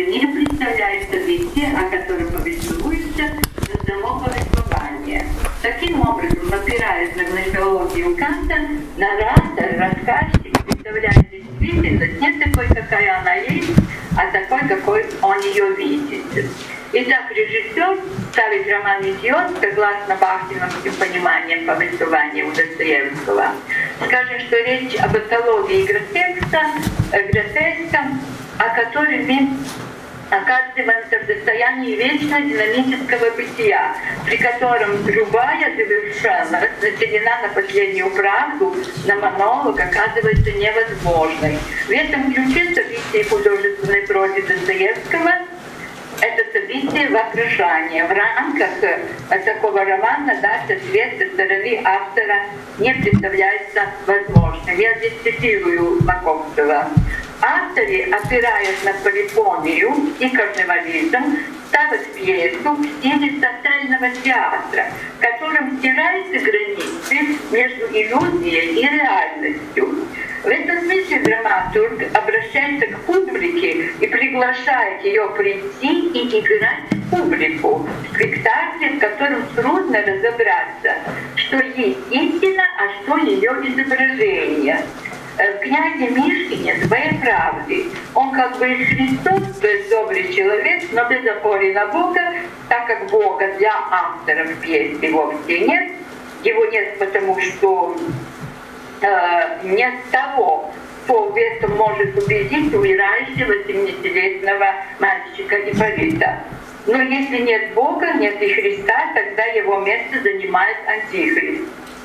не представляет события, о котором повествуется на само повествование. Таким образом, опираясь на гносеологию Канта, наратор, рассказчик представляет действительность не такой, какая она есть, а такой, какой он ее видит. Итак, режиссер ставит роман «Идиот» согласно бахтиновским пониманиям повествования у Достоевского. Скажем, что речь об экологии гротекста, э, гротеска, о которой мы оказываемся в состоянии вечно динамического бытия, при котором любая завершенность, населена на последнюю правду, на монолог оказывается невозможной. В этом ключе события художественной прозе Достоевского это событие воображения. В рамках такого романа дать ответ со стороны автора не представляется возможным. Я здесь цитирую Маковцева. Авторы, опираясь на полифонию и карнавализм, ставят пьесу в стиле тотального театра, в котором стираются границы между иллюзией и реальностью. В этом смысле драматург обращается к публике и приглашает ее прийти и играть в публику. Спектакль, в котором трудно разобраться, что есть истина, а что ее изображение. В князе Мишкине две правды. Он как бы Христос, то есть добрый человек, но без опоры на Бога, так как Бога для автора в пьесе вовсе нет. Его нет потому, что э, нет того, кто в этом может убедить умирающего 70-летнего мальчика Ипполита. Но если нет Бога, нет и Христа, тогда его место занимает Антихрист.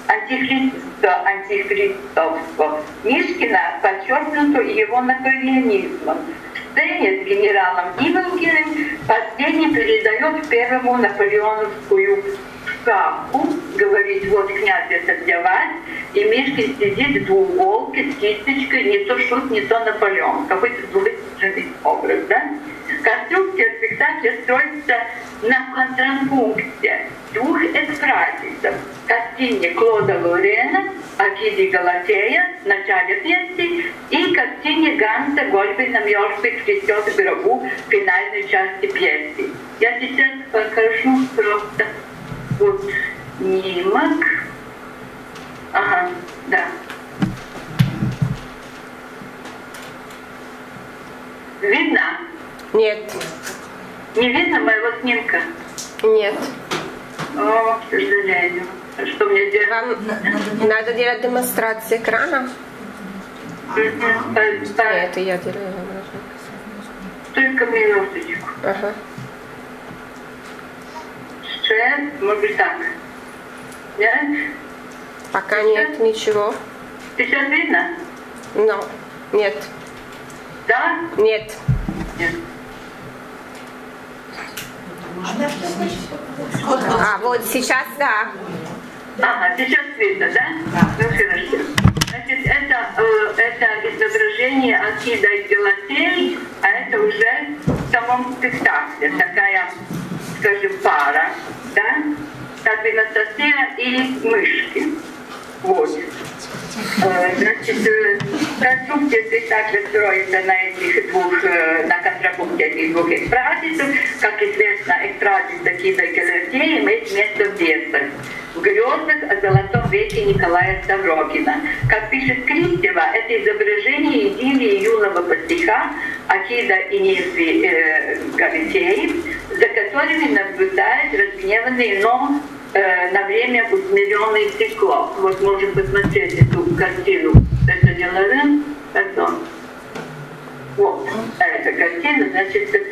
Антихрист, антихристовство. Мишкина подчеркнуто его наполеонизмом. В сцене с генералом Иволгиным последний передает первому наполеоновскую шапку, говорит, вот князь это для вас, и Мишкин сидит в двууголке с кисточкой, не то шут, не то Наполеон. Какой-то двухэтажный образ, да? Конструкция спектакля строится на контрапункте двух экспразисов. Картине Клода Лорена «Акиди Галатея» в начале пьесы и картине Ганса Гольбина «Мёртвый крестет в гробу» в финальной части пьесы. Я сейчас покажу просто вот снимок. Ага, да. Видно? Нет. Не видно моего снимка? Нет. О, к сожалению. Что мне делать? Вам надо делать демонстрацию экрана? Э, Нет, да, это я делаю. Только минуточку. Ага. Ще, может быть так. Нет? Пока нет ничего. Сейчас видно? Но. Нет. Да? Нет. Нет. А, вот сейчас да. Ага, сейчас видно, да? Ну хорошо. Значит, это, э, это изображение Акида и Галатеи, а это уже в самом спектакле такая, скажем, пара, да? Как бы Анастасия и мышки. Вот. Значит, э, конструкция спектакля строится на этих двух, на контрапункте этих двух экспразисов. Как известно, экспразис Акида и Галатея имеет место в Бесах. В грезах о золотом веке Николая Ставрогина. Как пишет Кристева, это изображение идиллии юного пастиха Акида и Нимфи э, Галатеи, за которыми наблюдает разгневанный, но э, на время усмиренный циклоп. Вот можем посмотреть эту картину. Это не Лорен, пардон. Вот, эта картина, значит, э,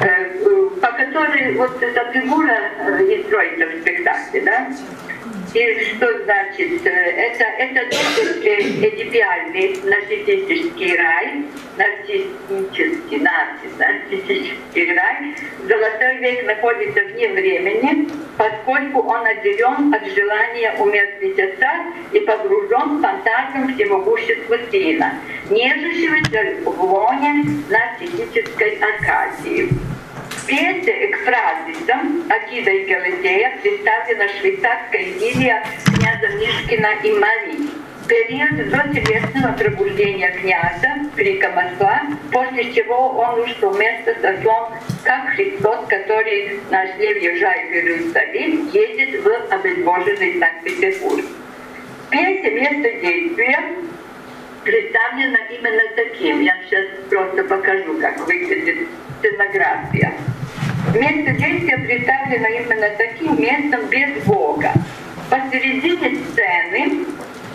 э, по которой вот эта фигура э, и строится в спектакле, да? И что значит? э, Это, это э, эдипиальный нарциссический рай, нарциссический, нарцисс, нарциссический рай. Золотой век находится вне времени, поскольку он отделен от желания умертвить отца и погружен в фантазм всемогущества сына, нежащегося в лоне нарциссической Аркадии. Пьесе «Экфразисом» Акида и Галатея представлена швейцарская идиллия князя Мишкина и Мари. период до телесного пробуждения князя, крика масла, после чего он ушел вместе с ослом, как Христос, который на осле въезжает в Иерусалим, едет в обезвоженный Санкт-Петербург. Песня место действия представлена именно таким. Я сейчас просто покажу, как выглядит сценография. Место действия представлено именно таким местом без Бога. Посередине сцены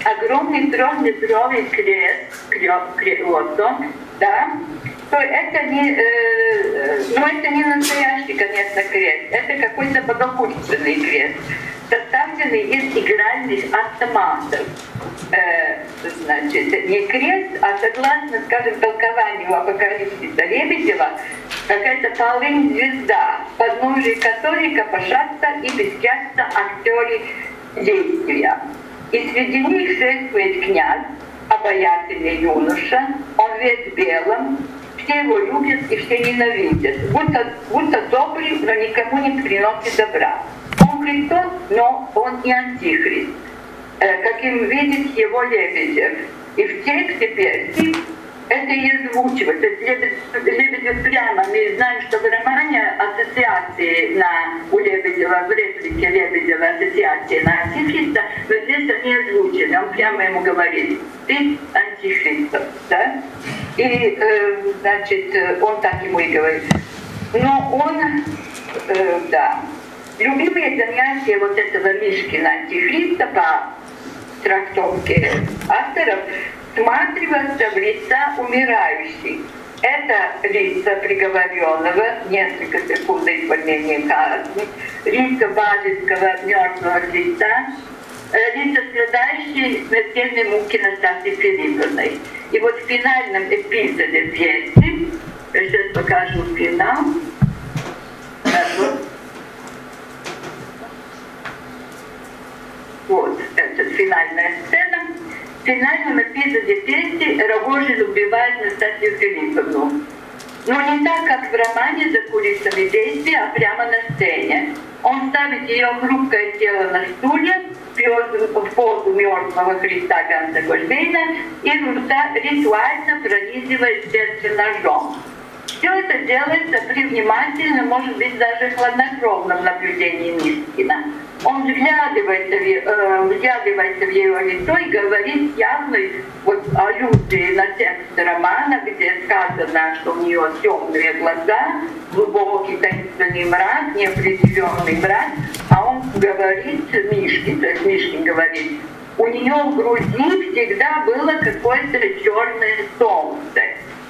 огромный трехметровый крест, крест, да, то это не, э, ну это не настоящий, конечно, крест, это какой-то богохульственный крест, составленный из игральных автоматов. Э, значит, не крест, а согласно, скажем, толкованию апокалипсиса Лебедева, какая-то полынь звезда, подножие которой копошатся и бесчастно актеры действия. И среди них шествует князь, обаятельный юноша, он весь белым, все его любят и все ненавидят, будто, будто добрый, но никому не приносит добра. Он Христос, но он и антихрист, э, каким видит его Лебедев. И в тексте песни это и озвучивается. Лебедев прямо, мы знаем, что в романе ассоциации на, у Лебедева, в реплике Лебедева ассоциации на антихриста, но здесь они озвучены. Он прямо ему говорит, ты антихрист, да? И, э, значит, он так ему и говорит. Но он, э, да, любимые занятия вот этого Мишкина антихриста по трактовке авторов всматриваться в лица умирающих. Это лица приговоренного, несколько секунд исполнения казни, лица базовского мертвого лица, э, лица страдающие смертельной муки Настасьи Филипповной. И вот в финальном эпизоде пьесы, я сейчас покажу финал, вот, это финальная сцена, в финальном эпизоде песни Рогожин убивает Настасью Филипповну. Но не так, как в романе за кулисами действия, а прямо на сцене. Он ставит ее хрупкое тело на стуле, в позу мертвого Христа Ганса Гольбейна и ритуально пронизывает сердце ножом. Все это делается при внимательном, может быть, даже хладнокровном наблюдении Мишкина. Он вглядывается, э, вглядывается в ее лицо и говорит явной вот, аллюзии на текст романа, где сказано, что у нее темные глаза, глубокий таинственный мрак, неопределенный мрак, а он говорит Мишкин, то есть Мишкин говорит, у нее в груди всегда было какое-то черное солнце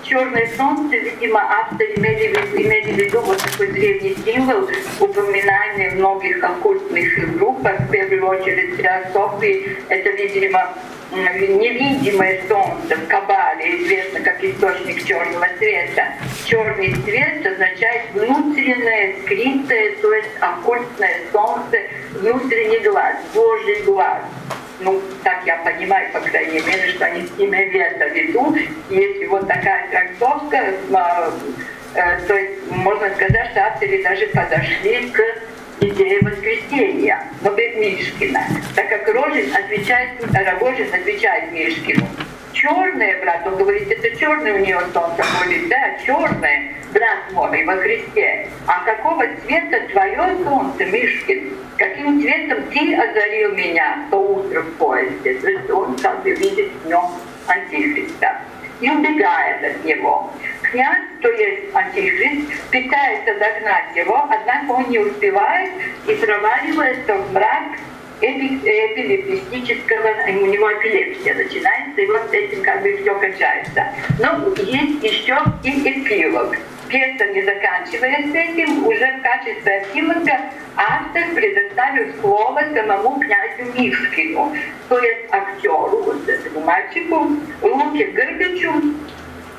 черное солнце, видимо, автор имели, имели в виду вот такой древний символ, упоминаемый в многих оккультных группах, в первую очередь теософии. Это, видимо, невидимое солнце в Кабале известно как источник черного цвета. Черный цвет означает внутреннее, скрытое, то есть оккультное солнце, внутренний глаз, Божий глаз ну, так я понимаю, по крайней мере, что они имели это в виду. Если вот такая трактовка, э, то есть можно сказать, что авторы даже подошли к идее воскресения, но без Мишкина. Так как Рожин отвечает, Рогожин отвечает Мишкину. Черное, брат, он говорит, это черное у нее солнце будет, да, черное, брат мой, во Христе. А какого цвета твое солнце, Мишкин? каким цветом ты озарил меня то утро в поезде. То есть он как бы видит в нем антихриста и убегает от него. Князь, то есть антихрист, пытается догнать его, однако он не успевает и проваливается в мрак эпилептического, у него эпилепсия начинается, и вот этим как бы все кончается. Но есть еще и эпилог пьеса не заканчивается этим, уже в качестве эпилога автор предоставил слово самому князю Мишкину, то есть актеру, вот этому мальчику, Луке Горбачу,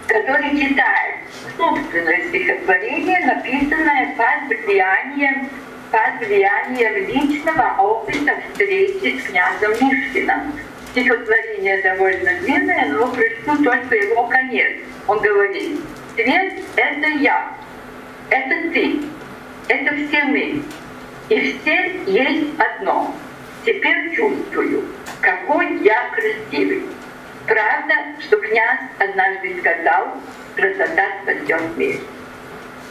который читает собственное стихотворение, написанное под влиянием под влиянием личного опыта встречи с князем Мишкиным. Стихотворение довольно длинное, но прочту только его конец. Он говорит, Свет — это я, это ты, это все мы. И все есть одно. Теперь чувствую, какой я красивый. Правда, что князь однажды сказал, красота спасет мир.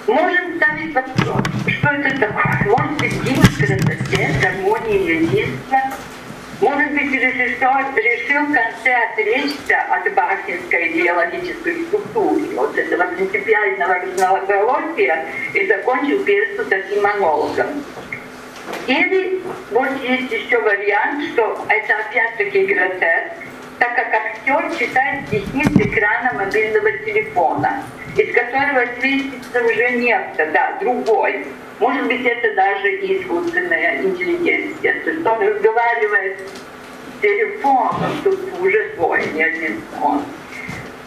Можем ставить вопрос, что это такое? Может быть, гимн красоте, гармонии, единства? Может быть, режиссер решил в конце отречься от бахтинской идеологической структуры, вот этого принципиального разноголосия, и закончил пьесу таким монологом. Или вот есть еще вариант, что это опять-таки гротеск, так как актер читает стихи с экрана мобильного телефона, из которого светится уже нечто, да, другой. Может быть, это даже искусственная интеллигенция. То есть он разговаривает телефоном, тут уже свой, не один он.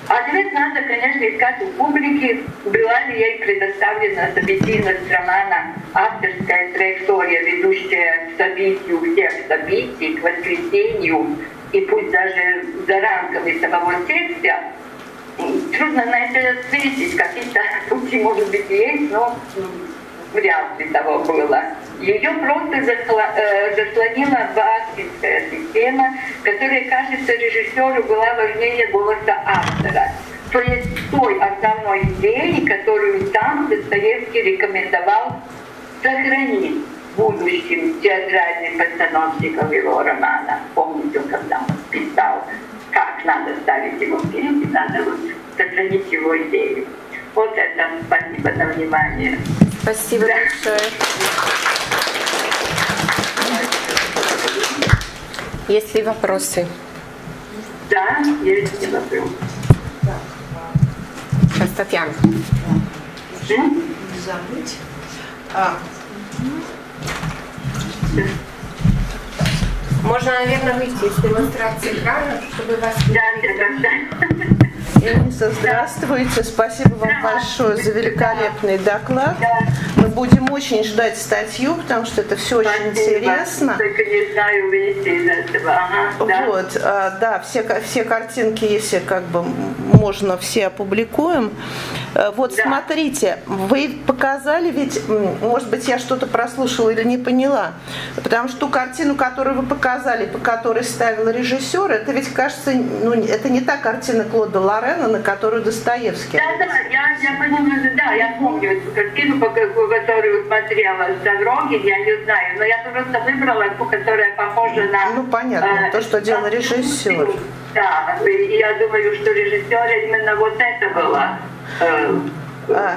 Ответ надо, конечно, искать у публики, была ли ей предоставлена событийность романа авторская траектория, ведущая к событию всех событий, к воскресению, и пусть даже за рамками самого текста, трудно на это ответить. Какие-то пути, может быть, есть, но вряд ли того было. Ее просто э, заслонила баскинская система, которая, кажется, режиссеру была важнее голоса автора. То есть той основной идеи, которую сам Достоевский рекомендовал сохранить будущим театральным постановщиком его романа. Помните, когда он писал, как надо ставить его вперед, надо вот сохранить его идею. Вот это. Спасибо за внимание. Спасибо да. большое. Есть ли вопросы? Да, есть ли вопросы. Сейчас Татьяна. Не забыть. А, можно, наверное, выйти из демонстрации экрана, чтобы вас... Да, да, да. Дениса, здравствуйте. Спасибо вам большое за великолепный доклад. Мы будем очень ждать статью, потому что это все очень интересно. Вот, а, да, все, все картинки, если как бы можно, все опубликуем. Э, вот смотрите, вы показали, ведь, может быть, я что-то прослушала или не поняла, потому что ту картину, которую вы показали, по которой ставил режиссер, это ведь, кажется, ну, это не та картина Клода Лорена, на которую Достоевский. Да, да, я, я понимаю, да, я помню эту картину, по которую смотрела Ставрогин, я не знаю, но я просто выбрала ту, которая похожа на... Ну, понятно, э, то, что делал режиссер. Да, и я думаю, что режиссер именно вот это было. Э, а,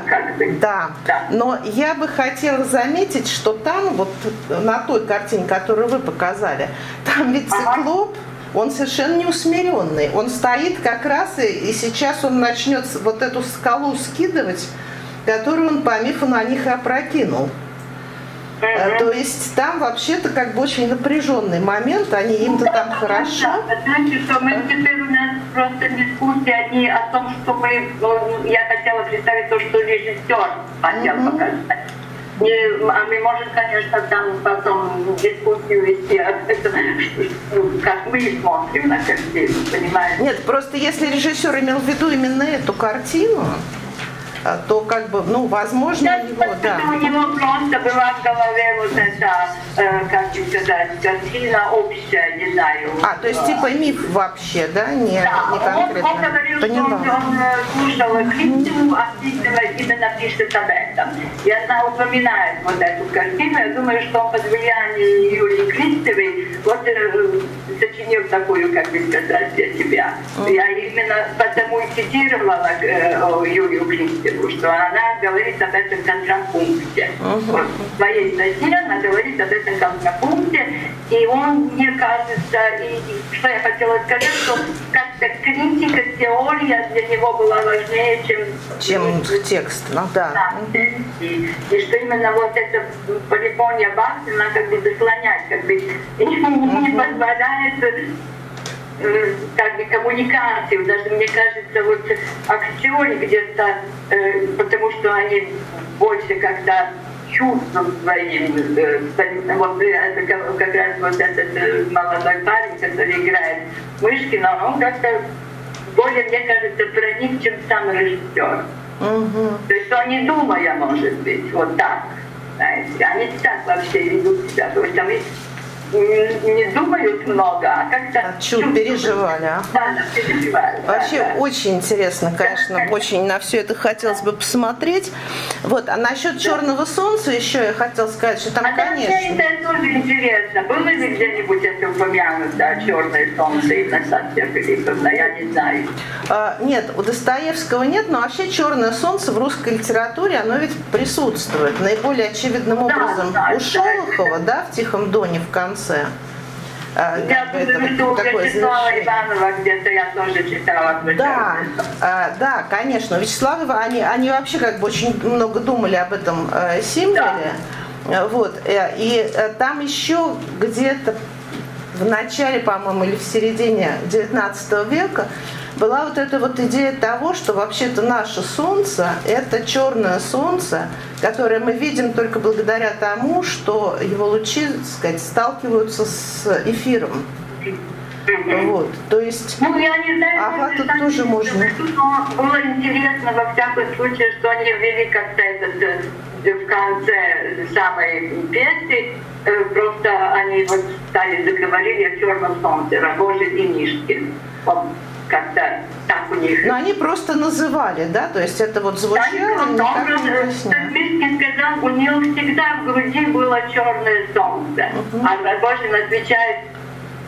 да. да, но я бы хотела заметить, что там, вот на той картине, которую вы показали, там ведь циклоп, он совершенно не усмиренный. Он стоит как раз, и, и сейчас он начнет вот эту скалу скидывать, которую он по мифу на них и опрокинул. Uh-huh. То есть там вообще-то как бы очень напряженный момент, они им-то да, там хорошо. Да, знаете, что мы теперь у нас просто дискуссия не о том, что мы, ну, я хотела представить то, что режиссер хотел uh-huh. показать. Не, а мы можем, конечно, там потом дискуссию вести, как мы смотрим на картину, понимаете? Нет, просто если режиссер имел в виду именно эту картину, то как бы, ну, возможно, да, его, да. У него просто была в голове вот эта, э, как сказать, картина общая, не знаю. А, то есть типа миф вообще, да, не, да, не конкретно? Он, он говорил, Поняла. что он, он слушал Кристину, а именно пишет об этом. И она упоминает вот эту картину. Я думаю, что он под влиянием Юлии Кристовой вот э, сочинил такую, как бы сказать, для себя. Mm. Я именно потому и цитировала э, Юлию Кристову Путину, что она говорит об этом контрапункте. Вот, в своей статье она говорит об этом контрапункте, и он, мне кажется, и, что я хотела сказать, что как-то критика, теория для него была важнее, чем... Чем текст, ну да. да uh-huh. и, и что именно вот эта полифония Бахта, она как бы заслоняет, как бы uh-huh. не позволяет как бы коммуникацию, даже мне кажется, вот актеры где-то, э, потому что они больше как-то чувством своим, э, вот это как раз вот этот э, молодой парень, который играет Мышкина, он как-то более, мне кажется, проник, чем сам режиссер. Угу. То есть он не думая, может быть, вот так. Знаете, они так вообще ведут себя. То есть они не думают много, а как-то... А чуть переживали, а? Да, переживали. Вообще да, да. очень интересно, конечно, да, очень на все это хотелось бы посмотреть. Вот, а насчет черного солнца еще я хотела сказать, что там, а конечно... это тоже интересно. Было ли где-нибудь это упомянуто, черное солнце и Настасья Филипповна, я не знаю. А, нет, у Достоевского нет, но вообще черное солнце в русской литературе, оно ведь присутствует. Наиболее очевидным образом да, у Шолохова, да, в «Тихом доне» в конце. А, я думаю, что у Вячеслава Иванова где-то я тоже читала. Да, а, да, конечно. Вячеслав Иванов, они, они вообще как бы очень много думали об этом э, символе. Да. Вот. Э, и э, там еще где-то в начале, по-моему, или в середине 19 века была вот эта вот идея того, что вообще-то наше Солнце – это черное Солнце, которое мы видим только благодаря тому, что его лучи, так сказать, сталкиваются с эфиром. Вот, то есть... Ну, я не знаю, ага, тут тоже можно. Но было интересно, во всяком случае, что они ввели как-то этот э, в конце самой песни, э, просто они вот стали заговорили о черном солнце, Рогожи Денишкин. Как-то так у них. Но они просто называли, да? То есть это вот звучало да, никак не Мишкин сказал, у него всегда в груди было черное солнце. Угу. А Рогожин отвечает,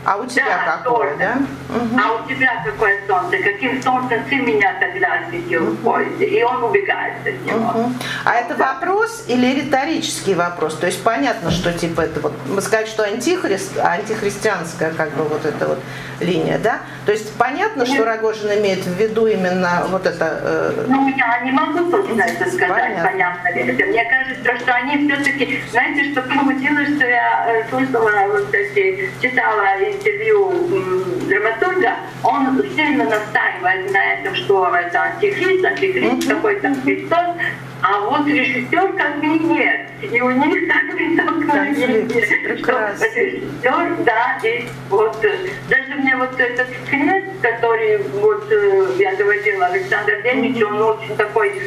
а у тебя да, какое, солнце. да? Угу. А у тебя какое солнце? Каким солнцем ты меня тогда осветил угу. в поезде? И он убегает от него. Угу. А это вопрос или риторический вопрос? То есть понятно, что типа это вот, сказать, что антихрист, антихристианская как бы вот эта вот линия, да? То есть понятно, что Рогожин имеет в виду именно вот это... Э... Ну, я не могу точно это сказать, понятно. понятно ли это. Мне кажется, что они все-таки, знаете, что получилось, что я э, слышала, вот эти, читала интервью драматурга, он сильно настаивает на этом, что это антихрист, антихрист, какой-то Христос, а вот режиссер как бы нет. И у них так столкновение, что режиссер, да, и вот даже мне вот этот крест, который вот я доводила Александр Денич, он очень такой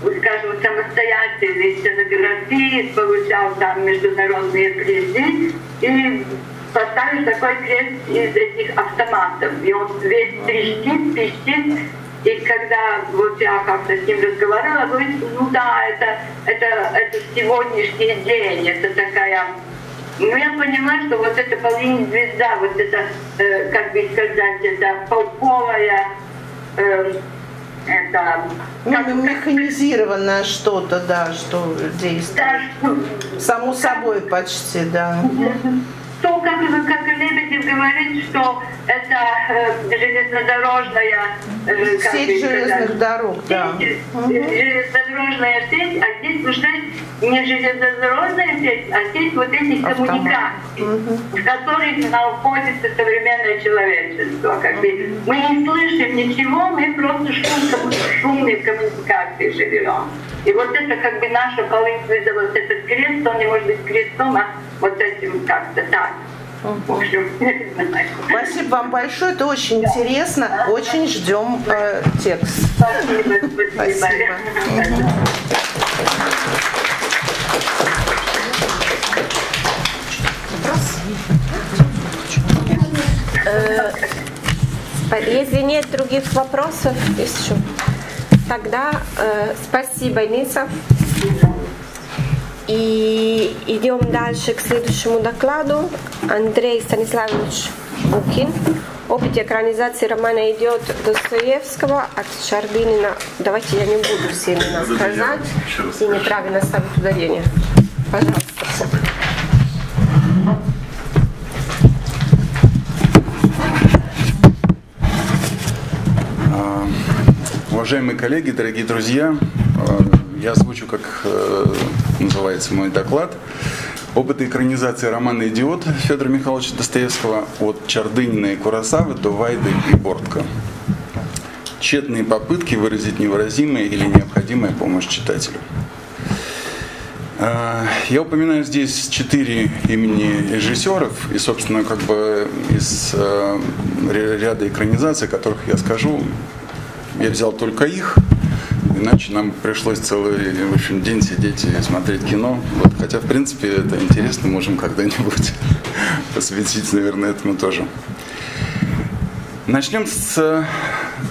скажем, самостоятельный сценографист, получал там международные призы. И поставили такой крест из этих автоматов. И он весь трещит, пищит. И когда вот я как-то с ним разговаривала, говорит, ну да, это, это, это сегодняшний день, это такая ну, я поняла, что вот эта полынь звезда, вот это, э, как бы сказать, это полковая, э, это... Ну, как, механизированное что-то, да, что действует. Да, Само собой почти, да то, как, как Лебедев говорит, что это э, железнодорожная э, как сеть железных дорог, да. Сеть, угу. Железнодорожная сеть, а здесь уже не железнодорожная сеть, а сеть вот этих Автомат. коммуникаций, угу. в которых находится современное человечество. Как бы. Мы не слышим ничего, мы просто шум, шумные коммуникации живем. И вот это как бы наша полынь вот этот крест, он не может быть крестом, а вот этим как-то так. Спасибо вам большое, это очень интересно. Очень ждем э, текст. Спасибо. Э, если нет других вопросов, еще, тогда э, спасибо, Ниса. И идем дальше к следующему докладу. Андрей Станиславович Букин. Опыт экранизации романа идет Достоевского от Шардынина. Давайте я не буду все имена сказать и неправильно ставить ударение. Пожалуйста. А, уважаемые коллеги, дорогие друзья, а, я озвучу, как э, называется мой доклад. Опыт экранизации романа «Идиот» Федора Михайловича Достоевского от Чардынина и Курасавы до Вайды и Бортко. Тщетные попытки выразить невыразимое или необходимая помощь читателю. Э, я упоминаю здесь четыре имени режиссеров, и, собственно, как бы из э, ряда экранизаций, о которых я скажу, я взял только их – Иначе нам пришлось целый в общем, день сидеть и смотреть кино. Вот, хотя, в принципе, это интересно, можем когда-нибудь посвятить, наверное, этому тоже. Начнем с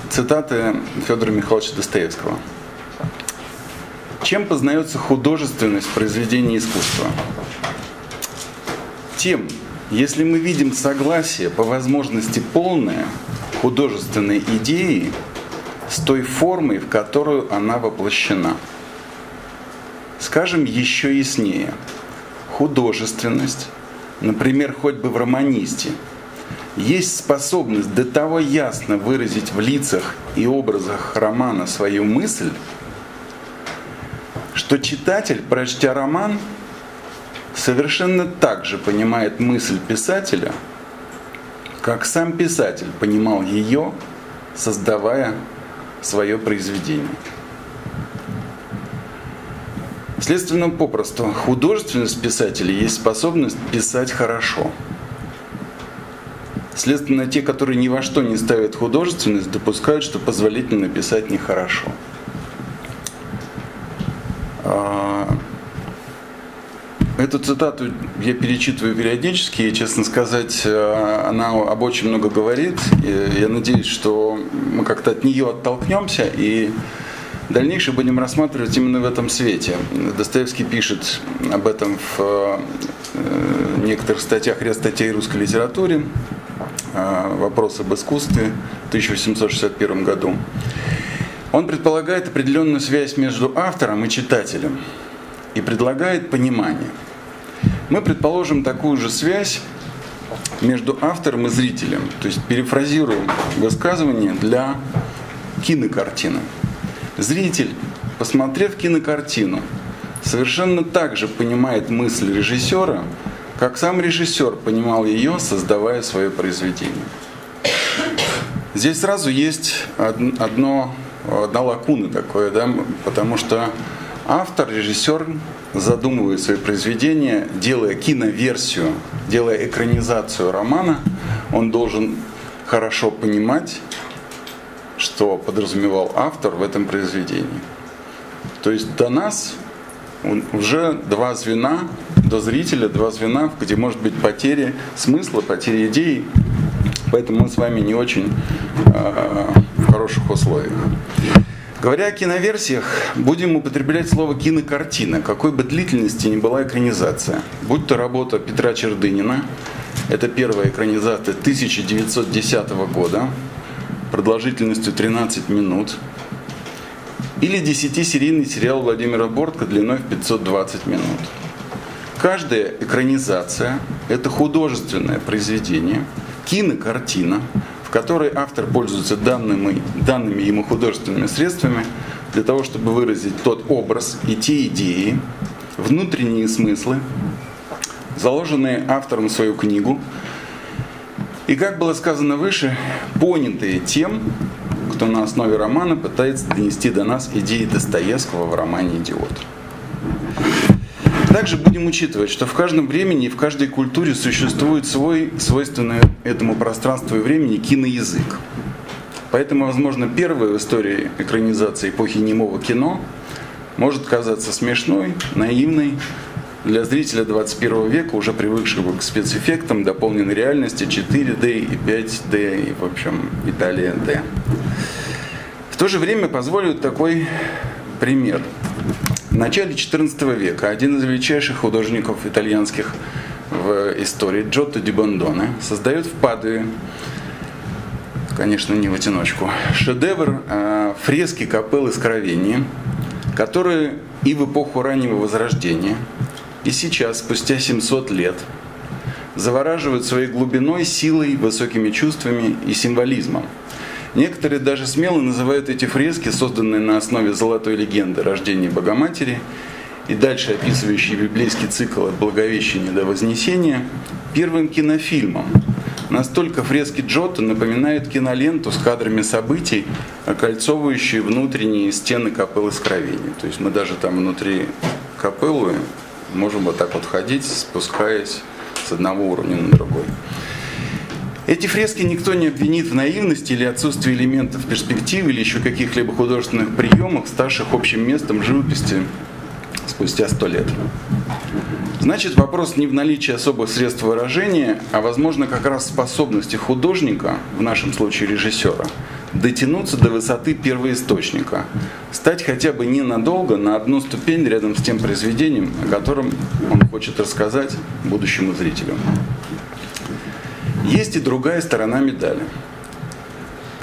цитаты Федора Михайловича Достоевского. Чем познается художественность произведения искусства? Тем, если мы видим согласие по возможности полное художественной идеи с той формой, в которую она воплощена. Скажем еще яснее, художественность, например, хоть бы в романисте, есть способность до того ясно выразить в лицах и образах романа свою мысль, что читатель, прочтя роман, совершенно так же понимает мысль писателя, как сам писатель понимал ее, создавая свое произведение. Следственно, попросту, художественность писателя есть способность писать хорошо. Следственно, те, которые ни во что не ставят художественность, допускают, что позволительно писать нехорошо. Эту цитату я перечитываю периодически, и, честно сказать, э, она об очень много говорит. И я надеюсь, что мы как-то от нее оттолкнемся и дальнейшее будем рассматривать именно в этом свете. Достоевский пишет об этом в э, некоторых статьях, ряд статей русской литературе, э, «Вопрос об искусстве» в 1861 году. Он предполагает определенную связь между автором и читателем и предлагает понимание. Мы предположим такую же связь между автором и зрителем, то есть перефразируем высказывание для кинокартины. Зритель, посмотрев кинокартину, совершенно так же понимает мысль режиссера, как сам режиссер понимал ее, создавая свое произведение. Здесь сразу есть одно одна лакуна такое, да, потому что автор, режиссер задумывает свои произведения, делая киноверсию, делая экранизацию романа, он должен хорошо понимать, что подразумевал автор в этом произведении. То есть до нас уже два звена, до зрителя два звена, где может быть потери смысла, потери идеи. Поэтому мы с вами не очень э, в хороших условиях. Говоря о киноверсиях, будем употреблять слово кинокартина, какой бы длительности ни была экранизация. Будь то работа Петра Чердынина, это первая экранизация 1910 года, продолжительностью 13 минут, или 10-серийный сериал Владимира Бортко длиной в 520 минут. Каждая экранизация – это художественное произведение, кинокартина, в которой автор пользуется данными, данными ему художественными средствами для того, чтобы выразить тот образ и те идеи, внутренние смыслы, заложенные автором в свою книгу, и, как было сказано выше, понятые тем, кто на основе романа пытается донести до нас идеи Достоевского в романе «Идиот». Также будем учитывать, что в каждом времени и в каждой культуре существует свой, свойственный этому пространству и времени киноязык. Поэтому, возможно, первая в истории экранизации эпохи немого кино может казаться смешной, наивной, для зрителя 21 века, уже привыкшего к спецэффектам, дополненной реальности 4D и 5D, и, в общем, Италия D. В то же время позволю такой пример. Начале XIV века один из величайших художников итальянских в истории, Джотто ди Бондоне, создает в Падуе, конечно, не в одиночку, шедевр э, фрески капеллы Скровения, которые и в эпоху раннего Возрождения, и сейчас, спустя 700 лет, завораживают своей глубиной, силой, высокими чувствами и символизмом – Некоторые даже смело называют эти фрески, созданные на основе золотой легенды рождения Богоматери и дальше описывающие библейский цикл от Благовещения до Вознесения, первым кинофильмом. Настолько фрески Джотто напоминают киноленту с кадрами событий, окольцовывающие внутренние стены капеллы Скровения. То есть мы даже там внутри капеллы можем вот так вот ходить, спускаясь с одного уровня на другой. Эти фрески никто не обвинит в наивности или отсутствии элементов перспективы или еще каких-либо художественных приемах, ставших общим местом живописи спустя сто лет. Значит, вопрос не в наличии особых средств выражения, а, возможно, как раз способности художника, в нашем случае режиссера, дотянуться до высоты первоисточника, стать хотя бы ненадолго на одну ступень рядом с тем произведением, о котором он хочет рассказать будущему зрителю. Есть и другая сторона медали.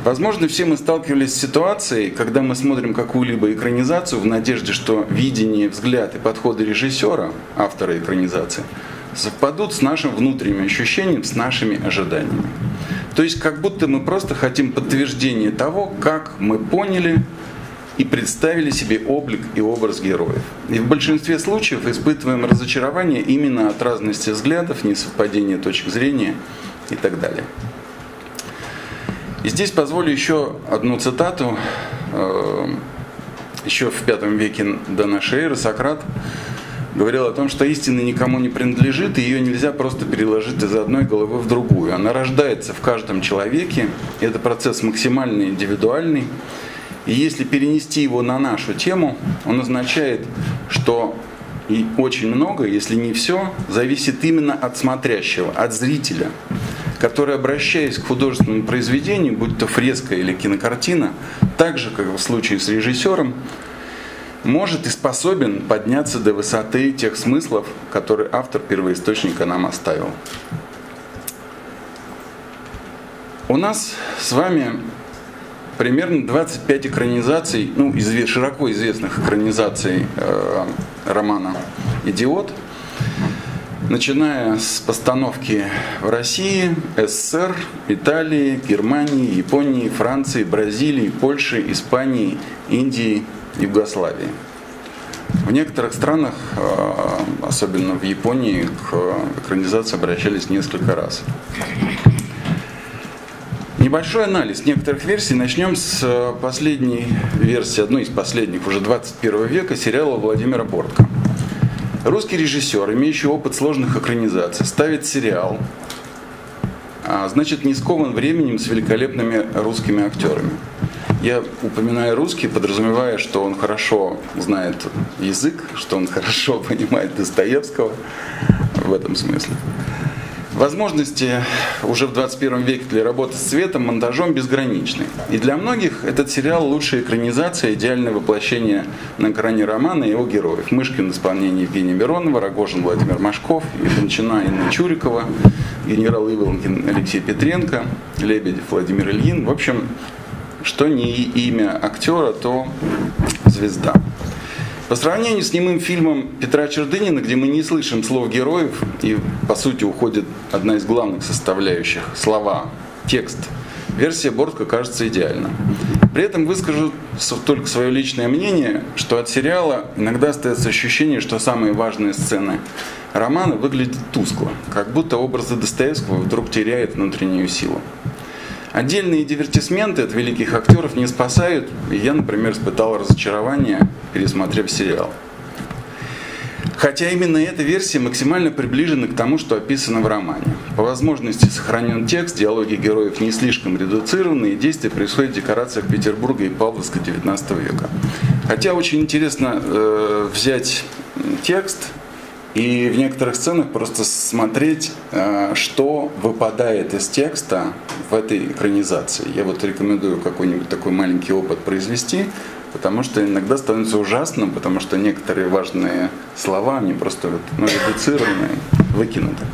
Возможно, все мы сталкивались с ситуацией, когда мы смотрим какую-либо экранизацию в надежде, что видение, взгляд и подходы режиссера, автора экранизации, совпадут с нашим внутренним ощущением, с нашими ожиданиями. То есть как будто мы просто хотим подтверждения того, как мы поняли и представили себе облик и образ героев. И в большинстве случаев испытываем разочарование именно от разности взглядов, несовпадения точек зрения и так далее. И здесь позволю еще одну цитату. Э, еще в V веке до нашей эры Сократ говорил о том, что истина никому не принадлежит, и ее нельзя просто переложить из одной головы в другую. Она рождается в каждом человеке, и это процесс максимально индивидуальный. И если перенести его на нашу тему, он означает, что и очень много, если не все, зависит именно от смотрящего, от зрителя, который, обращаясь к художественному произведению, будь то фреска или кинокартина, так же, как в случае с режиссером, может и способен подняться до высоты тех смыслов, которые автор первоисточника нам оставил. У нас с вами примерно 25 экранизаций, ну, изве, широко известных экранизаций э, романа «Идиот», начиная с постановки в России, СССР, Италии, Германии, Японии, Франции, Бразилии, Польши, Испании, Индии – Югославии. В некоторых странах, э, особенно в Японии, к экранизации обращались несколько раз. Небольшой анализ некоторых версий. Начнем с последней версии, одной из последних, уже 21 века, сериала Владимира Бортко. Русский режиссер, имеющий опыт сложных экранизаций, ставит сериал, а значит не скован временем с великолепными русскими актерами. Я упоминаю русский, подразумевая, что он хорошо знает язык, что он хорошо понимает Достоевского в этом смысле. Возможности уже в 21 веке для работы с цветом, монтажом безграничны. И для многих этот сериал лучшая экранизация, идеальное воплощение на экране романа и его героев. Мышкин в исполнении Евгения Миронова, Рогожин Владимир Машков, Иванчина Инна Чурикова, генерал Иволгин Алексей Петренко, Лебедев Владимир Ильин. В общем, что не имя актера, то звезда. По сравнению с немым фильмом Петра Чердынина, где мы не слышим слов героев, и по сути уходит одна из главных составляющих – слова, текст, версия Бортко кажется идеальна. При этом выскажу только свое личное мнение, что от сериала иногда остается ощущение, что самые важные сцены романа выглядят тускло, как будто образы Достоевского вдруг теряют внутреннюю силу. Отдельные дивертисменты от великих актеров не спасают, я, например, испытал разочарование, пересмотрев сериал. Хотя именно эта версия максимально приближена к тому, что описано в романе. По возможности сохранен текст, диалоги героев не слишком редуцированы, и действие происходит в декорациях Петербурга и Павловска XIX века. Хотя очень интересно э, взять текст и в некоторых сценах просто смотреть, э, что выпадает из текста в этой экранизации. Я вот рекомендую какой-нибудь такой маленький опыт произвести, потому что иногда становится ужасным, потому что некоторые важные слова, они просто вот, ну, редуцированы, выкинуты.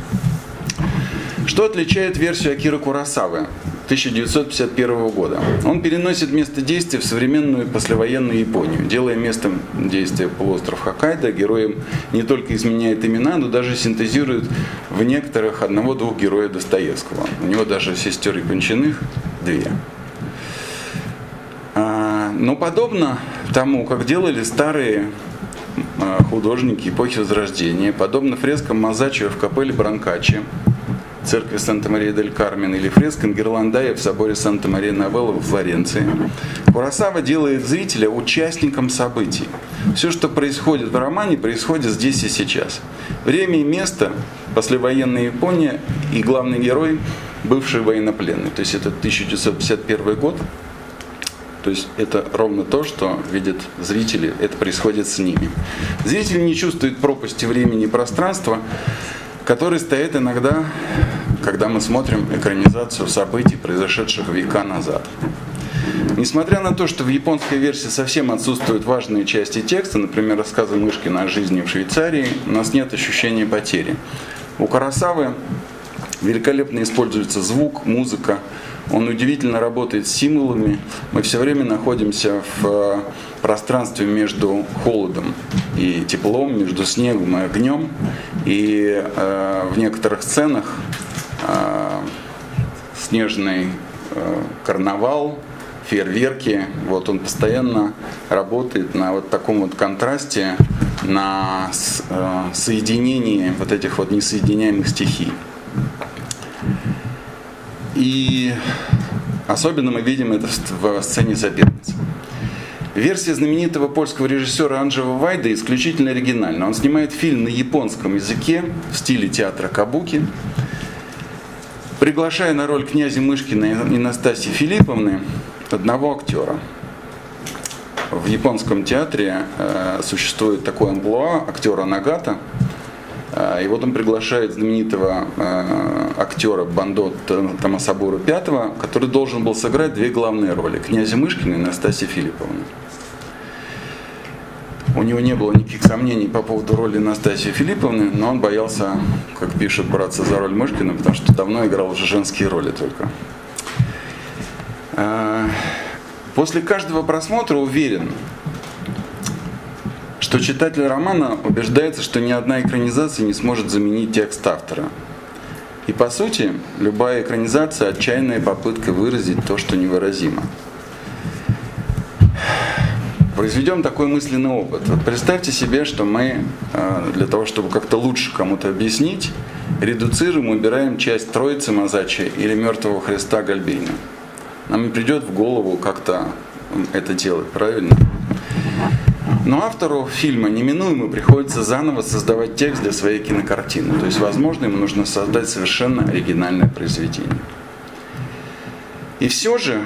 Что отличает версию Акиры Курасавы 1951 года? Он переносит место действия в современную послевоенную Японию, делая местом действия полуостров Хоккайдо. Героям не только изменяет имена, но даже синтезирует в некоторых одного-двух героя Достоевского. У него даже сестер Япончиных две. А, но подобно тому, как делали старые а, художники эпохи Возрождения, подобно фрескам Мазачио в капелле Бранкачи, церкви Санта-Мария-дель-Кармен или фрескам Герландая в соборе Санта-Мария-Новелла в Флоренции, Курасава делает зрителя участником событий. Все, что происходит в романе, происходит здесь и сейчас. Время и место, послевоенная Япония и главный герой – бывший военнопленный. То есть это 1951 год, то есть это ровно то, что видят зрители, это происходит с ними. Зрители не чувствуют пропасти времени и пространства, которые стоят иногда, когда мы смотрим экранизацию событий, произошедших века назад. Несмотря на то, что в японской версии совсем отсутствуют важные части текста, например, рассказы Мышкина о жизни в Швейцарии, у нас нет ощущения потери. У Карасавы великолепно используется звук, музыка, он удивительно работает с символами. Мы все время находимся в э, пространстве между холодом и теплом, между снегом и огнем. И э, в некоторых сценах э, снежный э, карнавал, фейерверки, вот он постоянно работает на вот таком вот контрасте, на э, соединении вот этих вот несоединяемых стихий. И особенно мы видим это в сцене соперницы. Версия знаменитого польского режиссера Анджева Вайда исключительно оригинальна. Он снимает фильм на японском языке в стиле театра Кабуки, приглашая на роль князя Мышкина и Настасьи Филипповны одного актера. В японском театре э, существует такой амплуа актера Нагата – а, и вот он приглашает знаменитого э, актера Бандо Тамасабура V, который должен был сыграть две главные роли – князя Мышкина и Настасья Филипповна. У него не было никаких сомнений по поводу роли Настасьи Филипповны, но он боялся, как пишет, браться за роль Мышкина, потому что давно играл уже женские роли только. А, после каждого просмотра уверен, что читатель романа убеждается, что ни одна экранизация не сможет заменить текст автора. И по сути, любая экранизация – отчаянная попытка выразить то, что невыразимо. Произведем такой мысленный опыт. Вот представьте себе, что мы э, для того, чтобы как-то лучше кому-то объяснить, редуцируем, убираем часть Троицы Мазачи или Мертвого Христа Гальбейна. Нам не придет в голову как-то это делать, правильно? Но автору фильма неминуемо приходится заново создавать текст для своей кинокартины. То есть, возможно, ему нужно создать совершенно оригинальное произведение. И все же,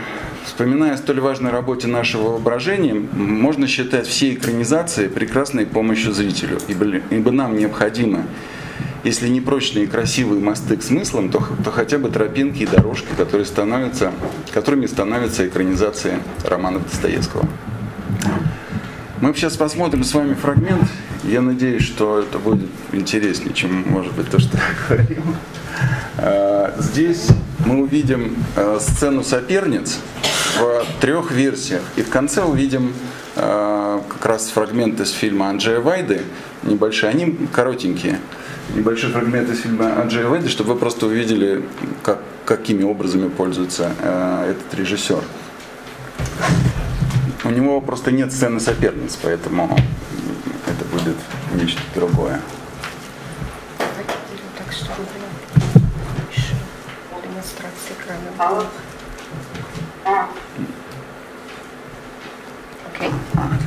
вспоминая о столь важной работе нашего воображения, можно считать все экранизации прекрасной помощью зрителю, ибо, ибо нам необходимо, если не прочные и красивые мосты к смыслам, то, то хотя бы тропинки и дорожки, которые становятся, которыми становятся экранизации романа Достоевского. Мы сейчас посмотрим с вами фрагмент. Я надеюсь, что это будет интереснее, чем, может быть, то, что я говорил. А, здесь мы увидим а, сцену соперниц в трех версиях. И в конце увидим а, как раз фрагменты из фильма Анджея Вайды, небольшие, они коротенькие. Небольшой фрагмент из фильма Анджея Вайды, чтобы вы просто увидели, как, какими образами пользуется этот режиссер. У него просто нет сцены соперниц, поэтому это будет нечто другое. Так, чтобы экрана. Окей. Отлично.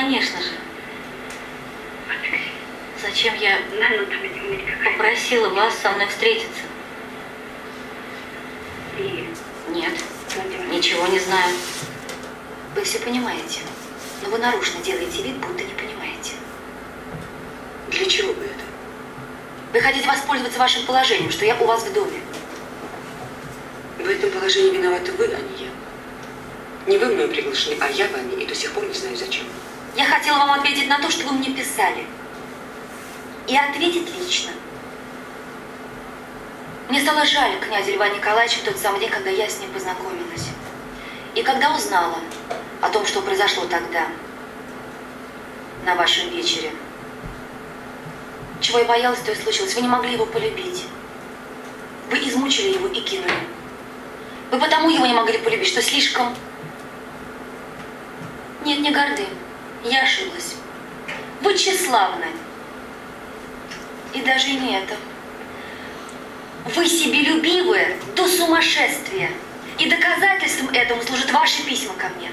Конечно же. Зачем я попросила вас со мной встретиться? Нет, ничего не знаю. Вы все понимаете, но вы нарочно делаете вид, будто не понимаете. Для чего вы это? Вы хотите воспользоваться вашим положением, что я у вас в доме. В этом положении виноваты вы, а не я. Не вы мною приглашены, а я вами, и до сих пор не знаю зачем. Я хотела вам ответить на то, что вы мне писали. И ответить лично. Мне стало жаль князя Льва Николаевича в тот самый день, когда я с ним познакомилась. И когда узнала о том, что произошло тогда, на вашем вечере, чего я боялась, то и случилось. Вы не могли его полюбить. Вы измучили его и кинули. Вы потому его не могли полюбить, что слишком... Нет, не горды. Я ошиблась. Вы тщеславны. И даже не это. Вы себелюбивые до сумасшествия. И доказательством этому служат ваши письма ко мне.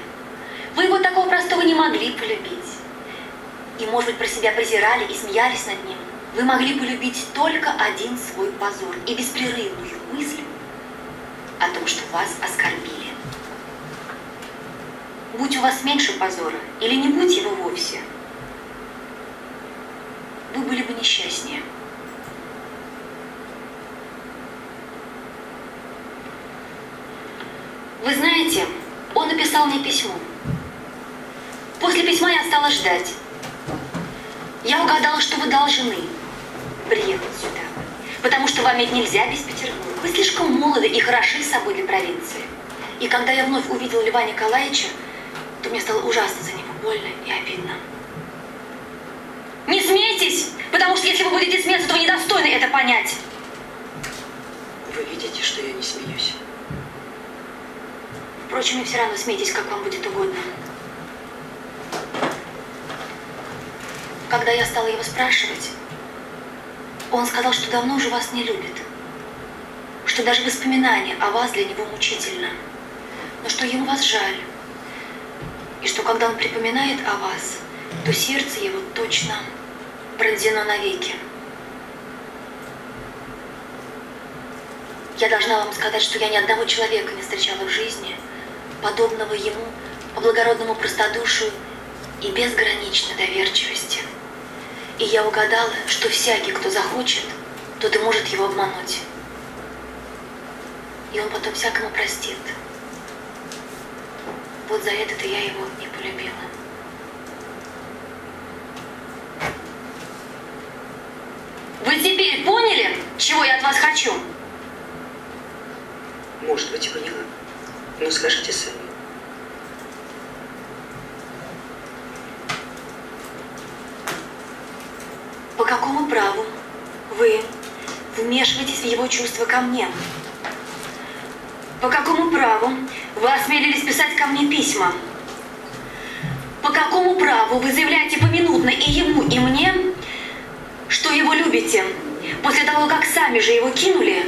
Вы его такого простого не могли полюбить. И, может быть, про себя презирали и смеялись над ним. Вы могли полюбить только один свой позор и беспрерывную мысль о том, что вас оскорбили. Будь у вас меньше позора, или не будь его вовсе, вы были бы несчастнее. Вы знаете, он написал мне письмо. После письма я стала ждать. Я угадала, что вы должны приехать сюда. Потому что вам ведь нельзя без Петербурга. Вы слишком молоды и хороши собой для провинции. И когда я вновь увидела Льва Николаевича, то мне стало ужасно за него больно и обидно. Не смейтесь, потому что если вы будете смеяться, то вы недостойны это понять. Вы видите, что я не смеюсь. Впрочем, и все равно смейтесь, как вам будет угодно. Когда я стала его спрашивать, он сказал, что давно уже вас не любит. Что даже воспоминание о вас для него мучительно. Но что ему вас жаль. И что когда он припоминает о вас, то сердце его точно пронзено навеки. Я должна вам сказать, что я ни одного человека не встречала в жизни, подобного ему по благородному простодушию и безграничной доверчивости. И я угадала, что всякий, кто захочет, тот и может его обмануть. И он потом всякому простит. Вот за это-то я его не полюбила. Вы теперь поняли, чего я от вас хочу? Может быть, и поняла. Но скажите сами. По какому праву вы вмешиваетесь в его чувства ко мне? По какому праву вы осмелились писать ко мне письма? По какому праву вы заявляете поминутно и ему, и мне, что его любите, после того, как сами же его кинули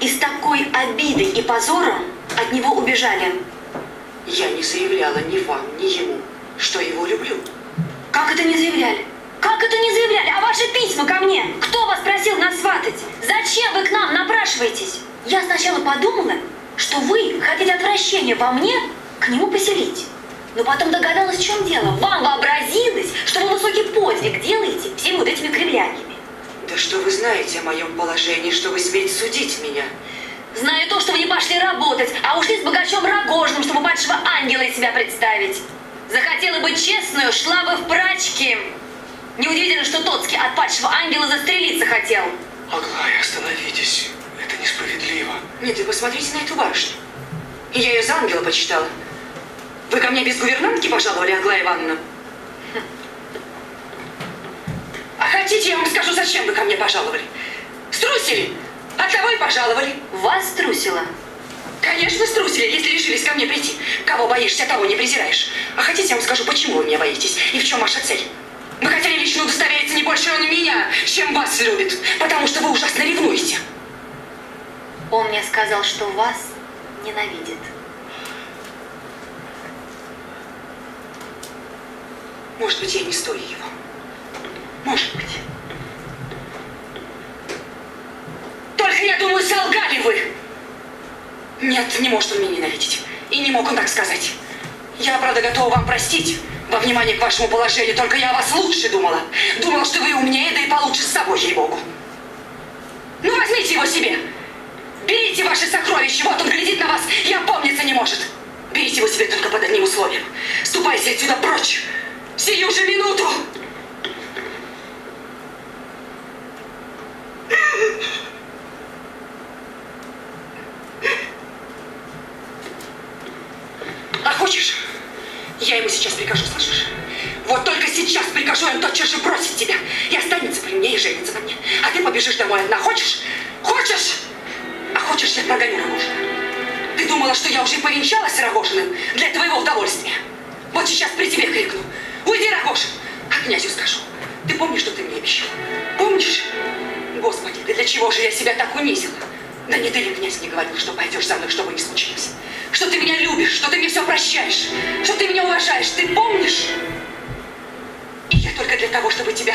и с такой обидой и позором от него убежали? Я не заявляла ни вам, ни ему, что его люблю. Как это не заявляли? Как это не заявляли? А ваши письма ко мне? Кто вас просил нас сватать? Зачем вы к нам напрашиваетесь? Я сначала подумала, что вы хотите отвращение во мне к нему поселить. Но потом догадалась, в чем дело. Вам вообразилось, что вы высокий подвиг делаете всеми вот этими кривляниями. Да что вы знаете о моем положении, чтобы сметь судить меня? Знаю то, что вы не пошли работать, а ушли с богачом Рогожным, чтобы падшего ангела из себя представить. Захотела быть честную, шла бы в прачки. Неудивительно, что Тоцкий от падшего ангела застрелиться хотел. Аглая, остановитесь. Это несправедливо. Нет, вы посмотрите на эту барышню. Я ее за ангела почитала. Вы ко мне без гувернантки пожаловали, Аглая Ивановна? А хотите, я вам скажу, зачем вы ко мне пожаловали? Струсили? Оттого и пожаловали. Вас струсила? Конечно, струсили, если решились ко мне прийти. Кого боишься, того не презираешь. А хотите, я вам скажу, почему вы меня боитесь и в чем ваша цель? Вы хотели лично удостовериться не больше он меня, чем вас любит, потому что вы ужасно ревнуете. Он мне сказал, что вас ненавидит. Может быть, я не стою его. Может быть. Только я думаю, солгали вы. Нет, не может он меня ненавидеть. И не мог он так сказать. Я, правда, готова вам простить во внимание к вашему положению, только я о вас лучше думала. Думала, что вы умнее, да и получше с собой, ей-богу. Ну, возьмите его себе. Берите ваши сокровища, вот он глядит на вас и опомниться не может. Берите его себе только под одним условием. Ступайте отсюда прочь. Сию же минуту. А хочешь, я ему сейчас прикажу, слышишь? Вот только сейчас прикажу им тотчас же бросить тебя и останется при мне и женится на мне. А ты побежишь домой одна. Хочешь? Хочешь? А хочешь, я прогоню Рогожина? Ты думала, что я уже повенчалась с Рогожиным для твоего удовольствия? Вот сейчас при тебе крикну. Уйди, Рогожин! А князю скажу. Ты помнишь, что ты мне обещал? Помнишь? Господи, да для чего же я себя так унизила? Да не ты ли, князь, не говорил, что пойдешь за мной, что бы ни случилось? Что ты меня любишь, что ты мне все прощаешь, что ты меня уважаешь, ты помнишь? И я только для того, чтобы тебя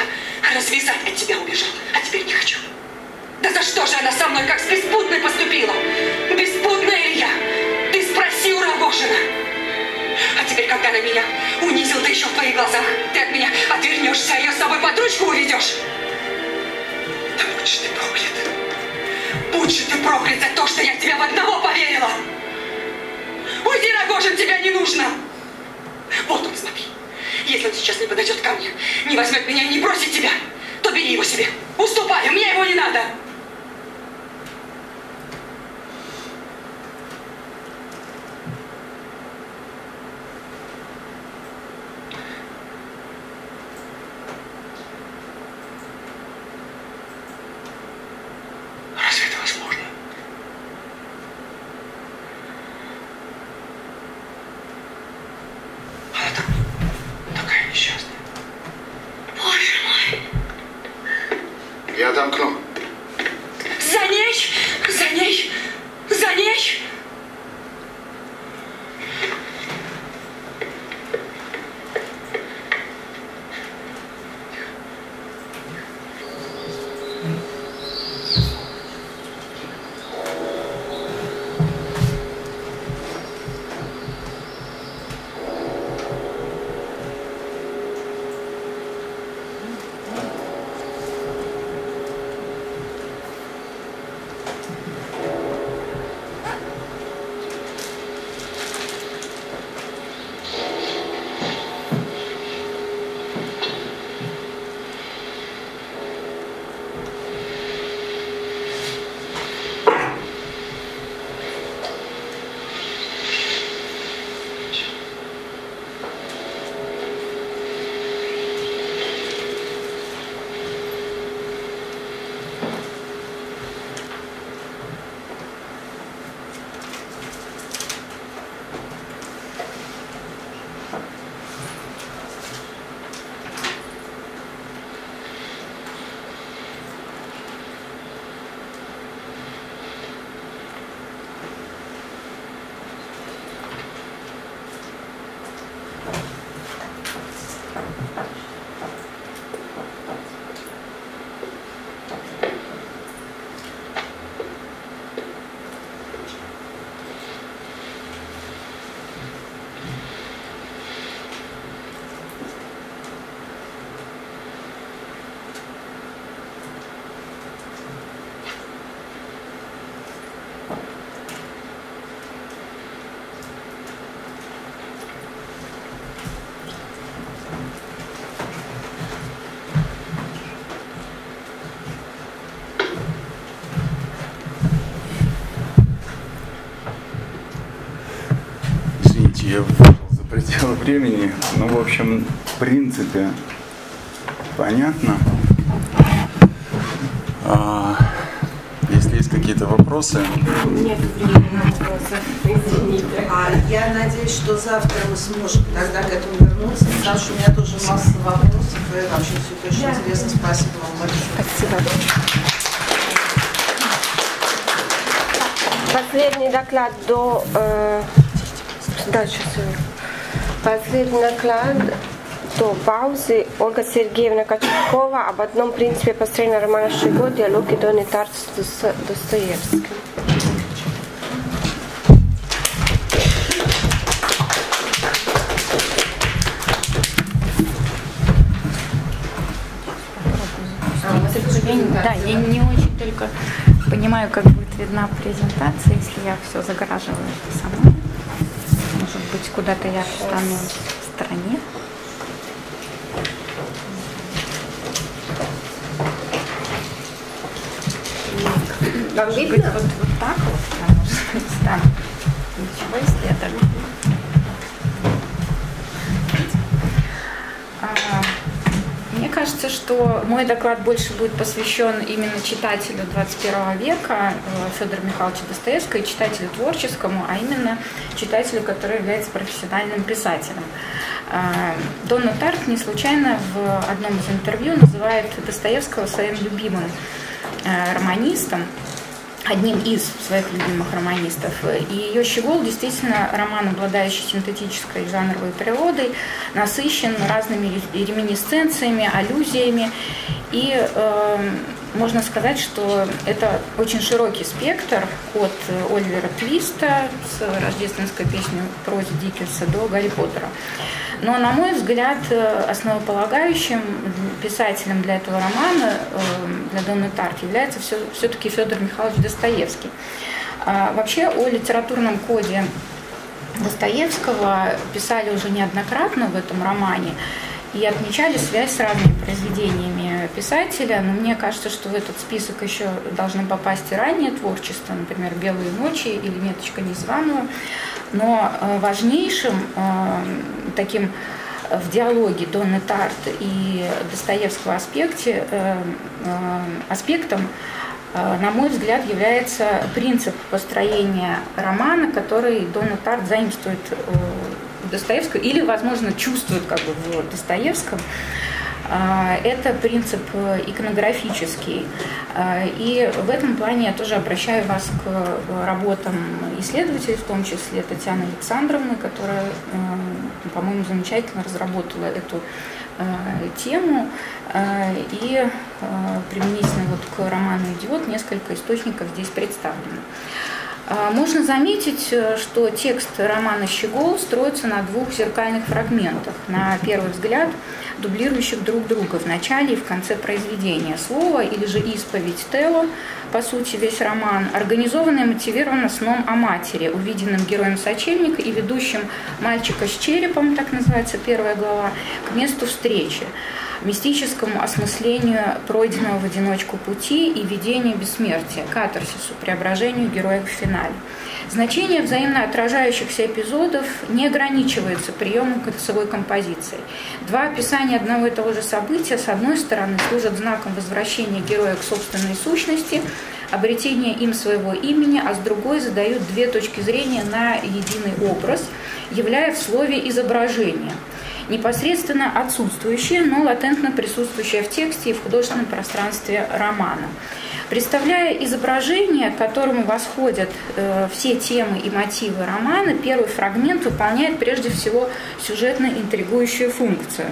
развязать от тебя убежал, а теперь не хочу. Да за что же она со мной как с беспутной поступила? Беспутная ли я? Ты спроси у Рогожина. А теперь, когда она меня унизил, да еще в твоих глазах, ты от меня отвернешься, а ее с собой под ручку уведешь. Да будь же ты проклят. Будь же ты проклят за то, что я в тебя в одного поверила. Уйди, Рогожин, тебя не нужно. Вот он, смотри. Если он сейчас не подойдет ко мне, не возьмет меня и не бросит тебя, то бери его себе. Уступай, мне его не надо. Времени. Ну, в общем, в принципе, понятно. А, если есть какие-то вопросы. Нет времени на вопросы, извините. А я надеюсь, что завтра мы сможем тогда к этому вернуться, потому что у меня тоже масса вопросов, и вообще все это очень интересно. Спасибо вам большое. Спасибо. Последний доклад до э, Дальше Последний доклад до паузы Ольга Сергеевна Кочеткова об одном принципе построения романа Шиго «Диалоги Дони Тарт с Достоевским». Да, я не очень только понимаю, как будет видна презентация, если я все загораживаю сама быть, куда-то я встану в стороне. Вам видно? вот, вот так вот, потому что да. Ничего, если я так кажется, что мой доклад больше будет посвящен именно читателю 21 века э, Федора Михайловича Достоевского и читателю творческому, а именно читателю, который является профессиональным писателем. Э, Донна Тарт не случайно в одном из интервью называет Достоевского своим любимым э, романистом, одним из своих любимых романистов. И ее «Щегол» действительно роман, обладающий синтетической жанровой природой, насыщен разными реминисценциями, аллюзиями. И э, можно сказать, что это очень широкий спектр от Оливера Твиста с рождественской песней прозе Диккенса до Гарри Поттера. Но, на мой взгляд, основополагающим писателем для этого романа, э, для Донны Тарт, является все-таки Федор Михайлович Достоевский. А вообще о литературном коде Достоевского писали уже неоднократно в этом романе. и отмечали связь с разными произведениями писателя. Но мне кажется, что в этот список еще должны попасть и раннее творчество, например, «Белые ночи» или «Меточка незваного». Но э, важнейшим э, таким в диалоге Донны Тарт и Достоевского аспекте, аспектом на мой взгляд, является принцип построения романа, который Донна Тарт заимствует Достоевского или, возможно, чувствуют как бы в Достоевском, это принцип э, иконографический. А, и в этом плане я тоже обращаю вас к работам исследователей, в том числе Татьяны Александровны, которая, э, по-моему, замечательно разработала эту э, тему. И применительно вот к роману «Идиот» несколько источников здесь представлено. А, можно заметить, э, что текст романа «Щегол» строится на двух зеркальных фрагментах, на первый взгляд дублирующих друг друга в начале и в конце произведения. Слово или же исповедь Тело, по сути, весь роман, организовано и мотивировано сном о матери, увиденным героем сочельника и ведущим мальчика с черепом, так называется первая глава, к месту встречи мистическому осмыслению пройденного в одиночку пути и видению бессмертия, катарсису, преображению героя в финале. Значение взаимно отражающихся эпизодов не ограничивается приемом концевой композиции. Два описания одного и того же события, с одной стороны, служат знаком возвращения героя к собственной сущности, обретения им своего имени, а с другой задают две точки зрения на единый образ, являя в слове изображение – непосредственно отсутствующее, но латентно присутствующее в тексте и в художественном пространстве романа. Представляя изображение, к которому восходят э, все темы и мотивы романа, первый фрагмент выполняет прежде всего сюжетно интригующую функцию.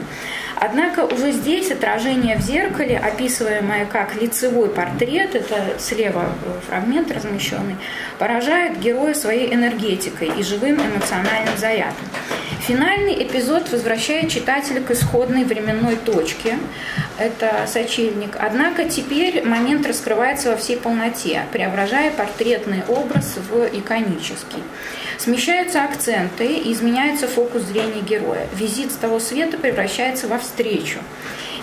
Однако уже здесь отражение в зеркале, описываемое как лицевой портрет, это слева э, фрагмент размещенный, поражает героя своей энергетикой и живым эмоциональным зарядом. Финальный эпизод возвращает читателя к исходной временной точке, это сочельник. Однако теперь момент раскрывается во всей полноте, преображая портретный образ в иконический. Смещаются акценты изменяется фокус зрения героя. Визит с того света превращается во встречу.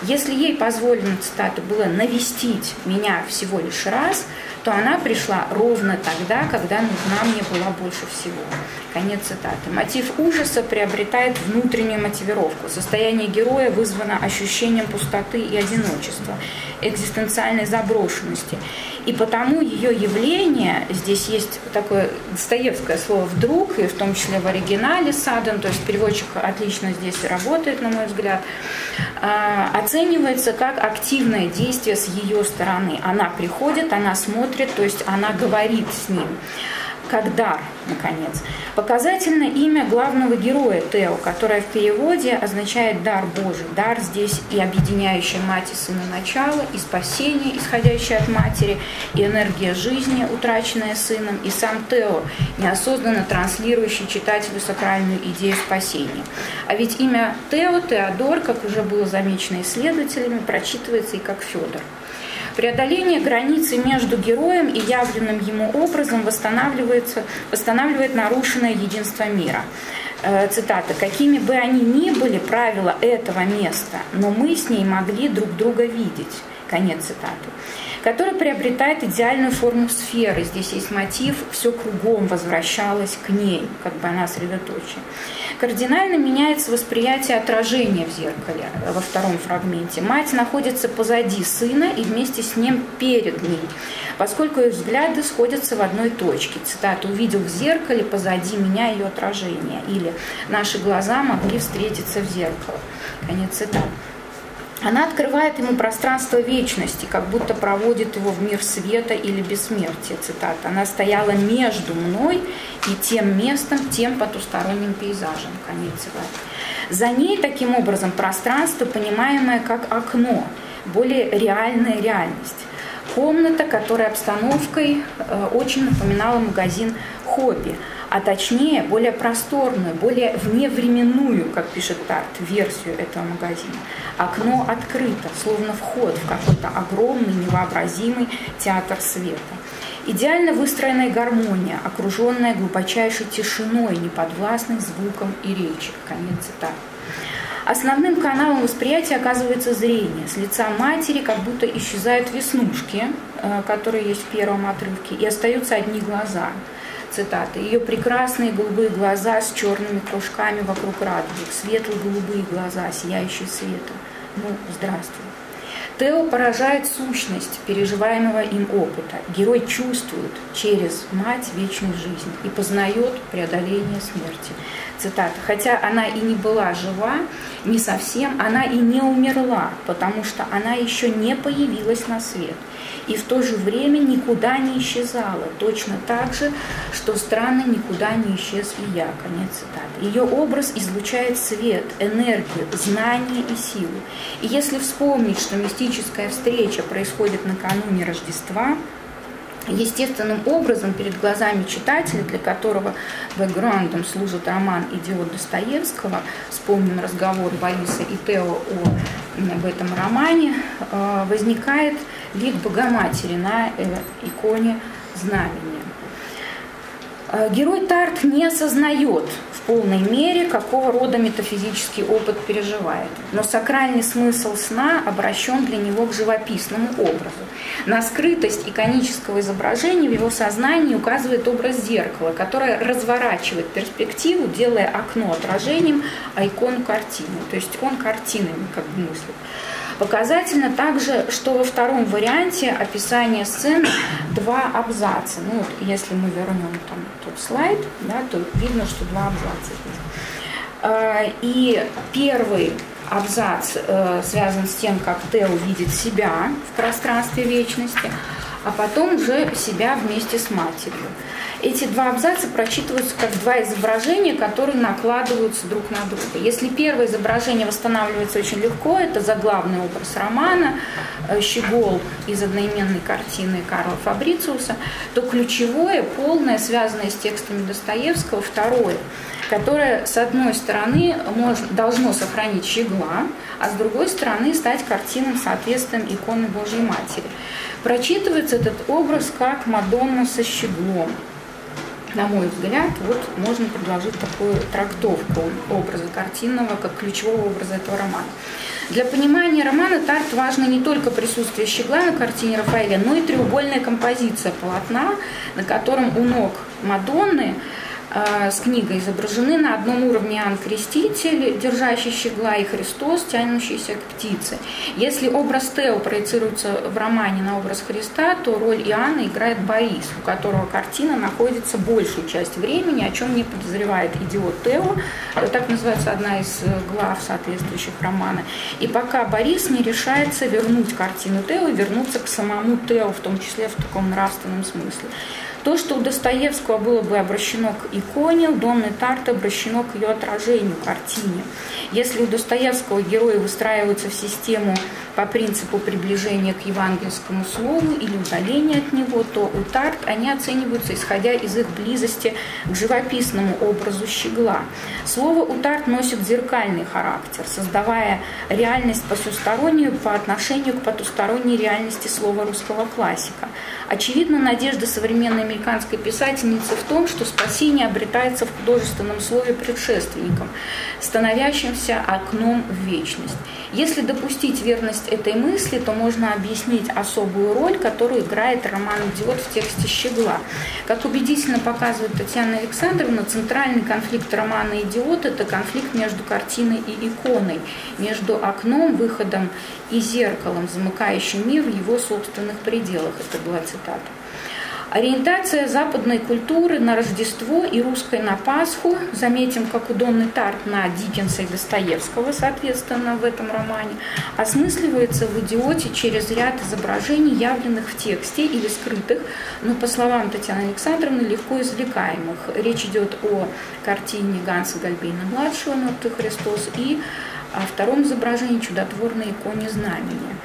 Если ей позволено, цитата, было навестить меня всего лишь раз, то она пришла ровно тогда, когда нужна мне была больше всего. Конец цитаты. Мотив ужаса приобретает внутреннюю мотивировку. Состояние героя вызвано ощущением пустоты и одиночества, экзистенциальной заброшенности. И потому ее явление, здесь есть такое достоевское слово «вдруг», и в том числе в оригинале «садан», то есть переводчик отлично здесь работает, на мой взгляд, а, оценивается как активное действие с ее стороны. Она приходит, она смотрит, то есть она говорит с ним как наконец. Показательное имя главного героя Тео, которое в переводе означает «дар Божий». Дар здесь и объединяющая мать и сына начало, и спасение, исходящее от матери, и энергия жизни, утраченная сыном, и сам Тео, неосознанно транслирующий читателю сакральную идею спасения. А ведь имя Тео, Теодор, как уже было замечено исследователями, прочитывается и как Федор. Преодоление границы между героем и явленным ему образом восстанавливается, восстанавливает нарушенное единство мира. Э, цитата. «Какими бы они ни были правила этого места, но мы с ней могли друг друга видеть». Конец цитаты который приобретает идеальную форму сферы. Здесь есть мотив, все кругом возвращалось к ней, как бы она средоточие кардинально меняется восприятие отражения в зеркале во втором фрагменте. Мать находится позади сына и вместе с ним перед ним, поскольку их взгляды сходятся в одной точке. Цитата «Увидел в зеркале позади меня ее отражение» или «Наши глаза могли встретиться в зеркало». Конец цитаты. Она открывает ему пространство вечности, как будто проводит его в мир света или бессмертия, цитата. Она стояла между мной и тем местом, тем потусторонним пейзажем, конец цитаты. За ней, таким образом, пространство, понимаемое как окно, более реальная реальность. Комната, которая обстановкой э, очень напоминала магазин «Хобби», а точнее более просторную, более вневременную, как пишет Тарт, версию этого магазина. Окно открыто, словно вход в какой-то огромный, невообразимый театр света. Идеально выстроенная гармония, окруженная глубочайшей тишиной, неподвластной звуком и речи. Конец цитаты. Основным каналом восприятия оказывается зрение. С лица матери как будто исчезают веснушки, э, которые есть в первом отрывке, и остаются одни глаза. Цитата. Ее прекрасные голубые глаза с черными кружками вокруг радуги, светло-голубые глаза, сияющие светом. Ну, здравствуй. Тео поражает сущность переживаемого им опыта. Герой чувствует через мать вечную жизнь и познает преодоление смерти. Цитата. Хотя она и не была жива, не совсем, она и не умерла, потому что она еще не появилась на свет – и в то же время никуда не исчезала, точно так же, что странно никуда не исчез и я. Конец цитаты. Ее образ излучает свет, энергию, знание и силу. И если вспомнить, что мистическая встреча происходит накануне Рождества, естественным образом перед глазами читателя, для которого бэкграундом служит роман «Идиот Достоевского», вспомним разговор Бориса и Тео о, об этом романе, э, возникает вид Богоматери на э, иконе знамения. Э, герой Тарт не осознает в полной мере, какого рода метафизический опыт переживает. Но сакральный смысл сна обращен для него к живописному образу. На скрытость иконического изображения в его сознании указывает образ зеркала, которое разворачивает перспективу, делая окно отражением, а икону картину. То есть он картинами как бы мыслит. Показательно также, что во втором варианте описания сцены два абзаца. Ну, вот, если мы вернем там тот слайд, да, то видно, что два абзаца есть. А, и первый абзац э, связан с тем, как Тео видит себя в пространстве вечности, а потом уже себя вместе с матерью. Эти два абзаца прочитываются как два изображения, которые накладываются друг на друга. Если первое изображение восстанавливается очень легко, это заглавный образ романа э, «Щегол» из одноименной картины Карла Фабрициуса, то ключевое, полное, связанное с текстами Достоевского, второе, которое, с одной стороны, может, должно сохранить щегла, а с другой стороны стать картинным соответствием иконы Божьей Матери. Прочитывается этот образ как Мадонна со щеглом на мой взгляд, вот можно предложить такую трактовку образа картинного как ключевого образа этого романа. Для понимания романа Тарт важно не только присутствие щегла на картине Рафаэля, но и треугольная композиция полотна, на котором у ног Мадонны с книгой изображены на одном уровне Иоанн Креститель, держащий щегла, и Христос, тянущийся к птице. Если образ Тео проецируется в романе на образ Христа, то роль Иоанна играет Борис, у которого картина находится большую часть времени, о чем не подозревает идиот Тео, так называется одна из глав соответствующих романа. И пока Борис не решается вернуть картину Тео и вернуться к самому Тео, в том числе в таком нравственном смысле. То, что у Достоевского было бы обращено к иконе, у Донны Тарт обращено к ее отражению, картине. Если у Достоевского герои выстраиваются в систему по принципу приближения к евангельскому слову или удаления от него, то у Тарт они оцениваются, исходя из их близости к живописному образу щегла. Слово у Тарт носит зеркальный характер, создавая реальность посустороннюю по отношению к потусторонней реальности слова русского классика. Очевидно, надежда современной американской писательницы в том, что спасение обретается в художественном слове предшественником, становящимся окном в вечность. Если допустить верность этой мысли, то можно объяснить особую роль, которую играет роман «Идиот» в тексте «Щегла». Как убедительно показывает Татьяна Александровна, центральный конфликт романа «Идиот» – это конфликт между картиной и иконой, между окном, выходом и зеркалом, замыкающим мир в его собственных пределах. Это была цитата. Ориентация западной культуры на Рождество и русской на Пасху, заметим, как у Донны Тарт на Диккенса и Достоевского, соответственно, в этом романе, осмысливается в «Идиоте» через ряд изображений, явленных в тексте или скрытых, но, по словам Татьяны Александровны, легко извлекаемых. Речь идет о картине Ганса Гальбейна-младшего «Мертвый Христос» и о втором изображении чудотворной иконе знамения.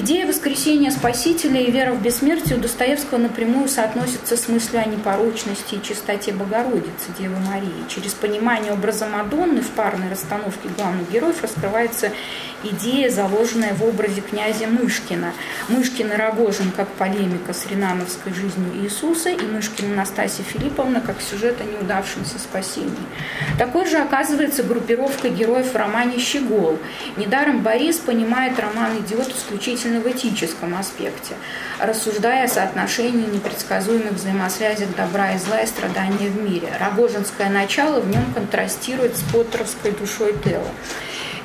Идея воскресения Спасителя и вера в бессмертие у Достоевского напрямую соотносится с мыслью о непорочности и чистоте Богородицы, Девы Марии. Через понимание образа Мадонны в парной расстановке главных героев раскрывается идея, заложенная в образе князя Мышкина. Мышкин и Рогожин как полемика с ринановской жизнью Иисуса и Мышкин Анастасия Филипповна как сюжет о неудавшемся спасении. Такой же оказывается группировка героев в романе «Щегол». Недаром Борис понимает роман «Идиот» исключительно в этическом аспекте, рассуждая о соотношении непредсказуемых взаимосвязях добра и зла и страдания в мире. Рогожинское начало в нем контрастирует с поттеровской душой Тео.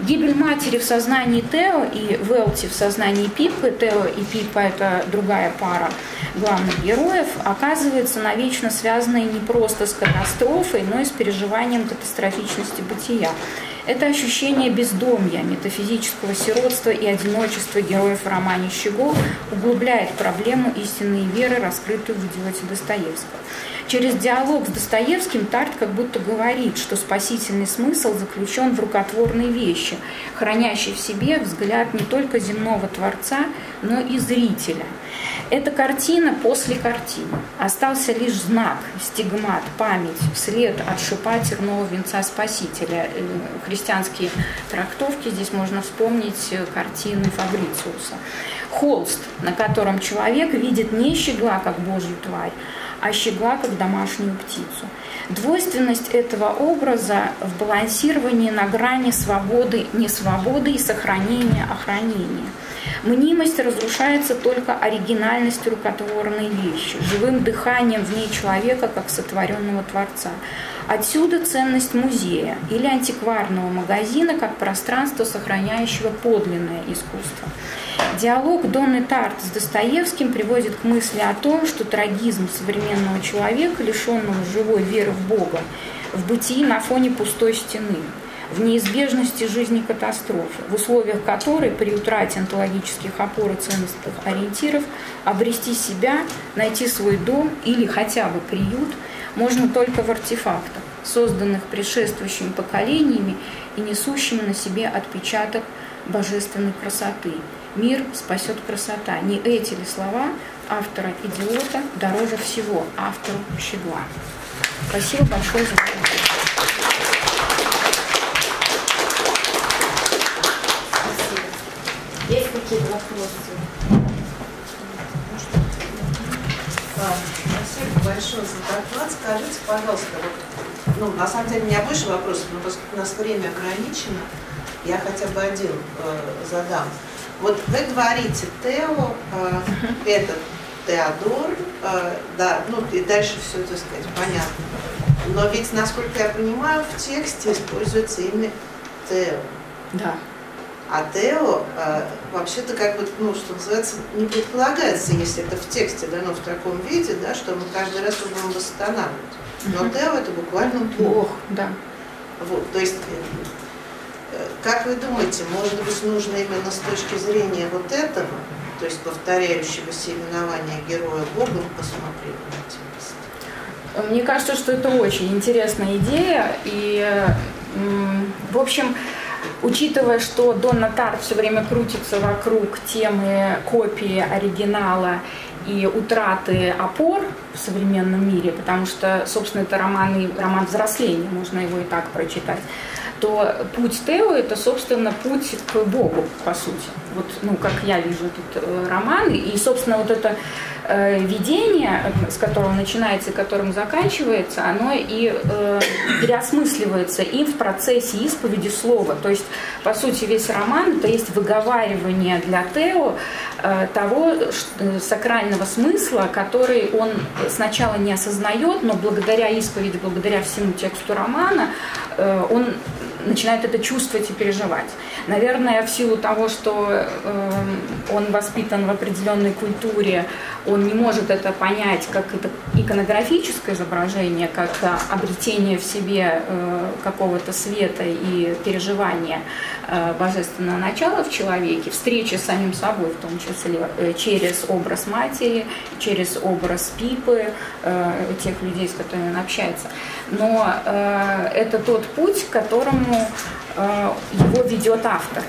Гибель матери в сознании Тео и Велти в сознании Пипы, Тео и Пипа – это другая пара главных героев, оказывается навечно связанной не просто с катастрофой, но и с переживанием катастрофичности бытия. Это ощущение бездомья, метафизического сиротства и одиночества героев в романе «Щегол» углубляет проблему истинной веры, раскрытую в идиоте Достоевского. Через диалог с Достоевским Тарт как будто говорит, что спасительный смысл заключен в рукотворной вещи, хранящей в себе взгляд не только земного Творца, но и зрителя. Эта картина после картины. Остался лишь знак, стигмат, память, след от шипа тернового венца Спасителя. Э, христианские трактовки здесь можно вспомнить э, картины Фабрициуса. Холст, на котором человек видит не щегла как Божью тварь, а щегла как домашнюю птицу. Двойственность этого образа в балансировании на грани свободы, несвободы и сохранения, охранения. Мнимость разрушается только оригинальностью рукотворной вещи, живым дыханием в ней человека как сотворенного Творца. Отсюда ценность музея или антикварного магазина как пространство, сохраняющего подлинное искусство. Диалог Донны Тарт с Достоевским приводит к мысли о том, что трагизм современного человека, лишенного живой веры в Бога, в бытии на фоне пустой стены, в неизбежности жизни катастрофы, в условиях которой при утрате онтологических опор и ценностных ориентиров обрести себя, найти свой дом или хотя бы приют можно только в артефактах, созданных предшествующими поколениями и несущими на себе отпечаток божественной красоты – Мир спасет красота. Не эти ли слова автора «Идиота» дороже всего автору «Щегла». Спасибо большое за внимание. Есть вопросы? Спасибо большое за доклад. Скажите, пожалуйста, вот, ну, на самом деле у меня больше вопросов, но поскольку у нас время ограничено, я хотя бы один э, задам. Вот вы говорите, Тео, э, этот Теодор, э, да, ну и дальше все, так сказать, понятно. Но ведь, насколько я понимаю, в тексте используется имя Тео. Да. А Тео э, вообще-то как бы, ну, что называется, не предполагается, если это в тексте дано в таком виде, да, что мы каждый раз будем восстанавливать. Но Тео это буквально Бог. Да. Вот, то есть как вы думаете, может быть, нужно именно с точки зрения вот этого, то есть повторяющегося именования героя Богом, посмотреть на места? Мне кажется, что это очень интересная идея. И, в общем, учитывая, что Донна Тарт все время крутится вокруг темы копии оригинала и утраты опор в современном мире, потому что, собственно, это роман, роман взросления, можно его и так прочитать, то путь Тео – это, собственно, путь к Богу, по сути. Вот, ну, как я вижу этот э, роман. И, собственно, вот это э, видение, с которого начинается и которым заканчивается, оно и э, переосмысливается им в процессе исповеди слова. То есть, по сути, весь роман – это есть выговаривание для Тео э, того что, сакрального смысла, который он сначала не осознает, но благодаря исповеди, благодаря всему тексту романа, э, он начинает это чувствовать и переживать. Наверное, в силу того, что э, он воспитан в определенной культуре, он не может это понять как это иконографическое изображение, как обретение в себе э, какого-то света и переживания э, божественного начала в человеке, встречи с самим собой, в том числе э, через образ матери, через образ Пипы, э, тех людей, с которыми он общается. Но э, это тот путь, к которому э, его ведет автор.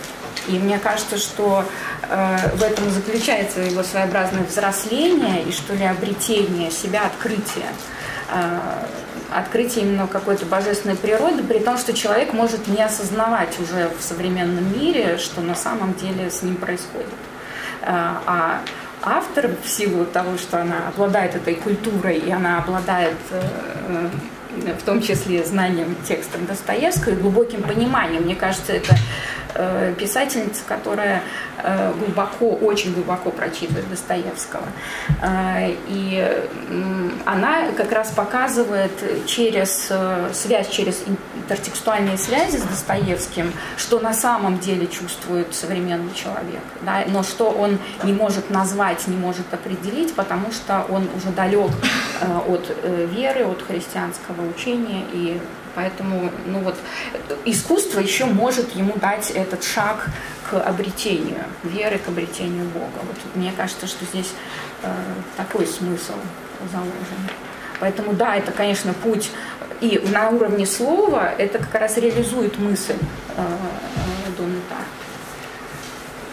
И мне кажется, что э, в этом заключается его своеобразное взросление и что ли обретение себя, открытие э, открытие именно какой-то божественной природы, при том, что человек может не осознавать уже в современном мире, что на самом деле с ним происходит. Э, а автор в силу того, что она обладает этой культурой и она обладает э, в том числе знанием текстом Достоевского и глубоким пониманием. Мне кажется, это э, писательница, которая э, глубоко, очень глубоко прочитывает Достоевского. Э, и она как раз показывает через связь, через интертекстуальные связи с Достоевским, что на самом деле чувствует современный человек, да, но что он не может назвать, не может определить, потому что он уже далек от веры, от христианского учения и Поэтому ну вот, искусство еще может ему дать этот шаг к обретению веры, к обретению Бога. Вот мне кажется, что здесь э, такой смысл заложен. Поэтому да, это, конечно, путь и на уровне слова это как раз реализует мысль э, э, Донны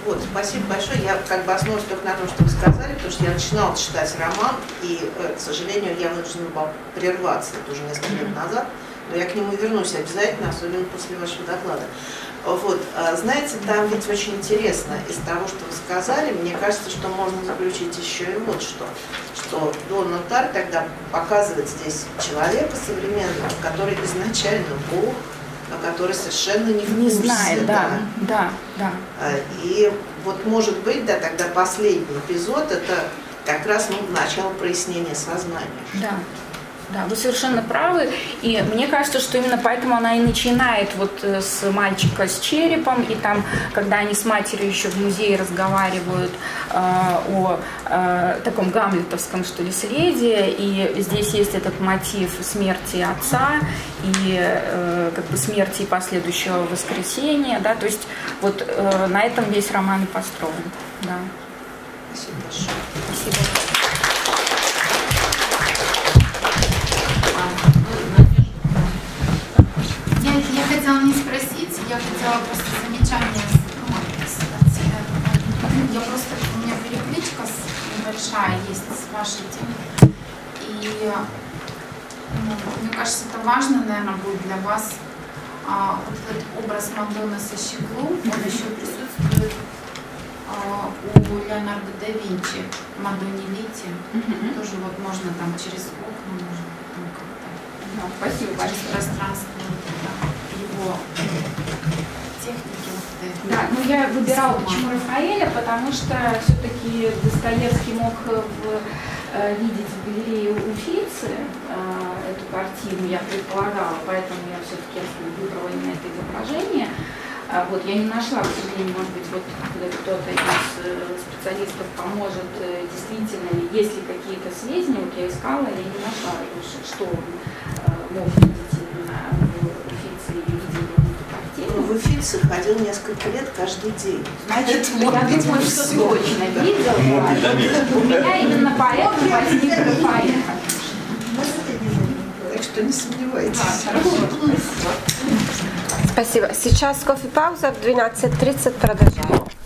Вот, спасибо большое. Я как бы основываюсь только на том, что вы сказали, потому что я начинала читать роман, и, э, к сожалению, я вынуждена была прерваться, это уже несколько лет назад, но я к нему вернусь обязательно, особенно после вашего доклада. Вот, а, знаете, там ведь очень интересно из того, что вы сказали, мне кажется, что можно заключить еще и вот что, что Дон Нотар тогда показывает здесь человека современного, который изначально Бог, но который совершенно не Не знает, да, да, да. А, и вот может быть, да, тогда последний эпизод, это как раз ну, начало прояснения сознания. Да. Да, вы совершенно правы. И мне кажется, что именно поэтому она и начинает вот э, с мальчика с черепом, и там, когда они с матерью еще в музее разговаривают э, о э, таком гамлетовском, что ли, следе, и здесь есть этот мотив смерти отца и э, как бы смерти и последующего воскресения, да, то есть вот э, на этом весь роман построен, да. Спасибо большое. Спасибо. Хотела не спросить, я хотела просто замечание. Я просто, у меня перекличка небольшая есть с вашей темой. И ну, мне кажется, это важно, наверное, будет для вас. А, вот этот образ Мадонны со щеглу, он еще присутствует а, у Леонардо да Винчи, Мадонни Лити. Угу. Тоже вот можно там через окна, можно там как-то. Да, спасибо большое. Пространство. Да его техники. Да, ну я выбирала почему Рафаэля, потому что все-таки Достоевский мог в, э, видеть в галерее Уфицы э, эту картину, я предполагала, поэтому я все-таки выбрала именно это изображение. А вот, я не нашла, к сожалению, может быть, вот кто-то из э, специалистов поможет, э, действительно ли, есть ли какие-то сведения, вот я искала, я не нашла, что он э, мог видеть в Уфице ходил несколько лет каждый день. Значит, я думаю, что точно видел. У меня именно поэтому возник Рафаэль. Так что не сомневайтесь. Спасибо. Сейчас кофе-пауза в 12.30 продолжаем.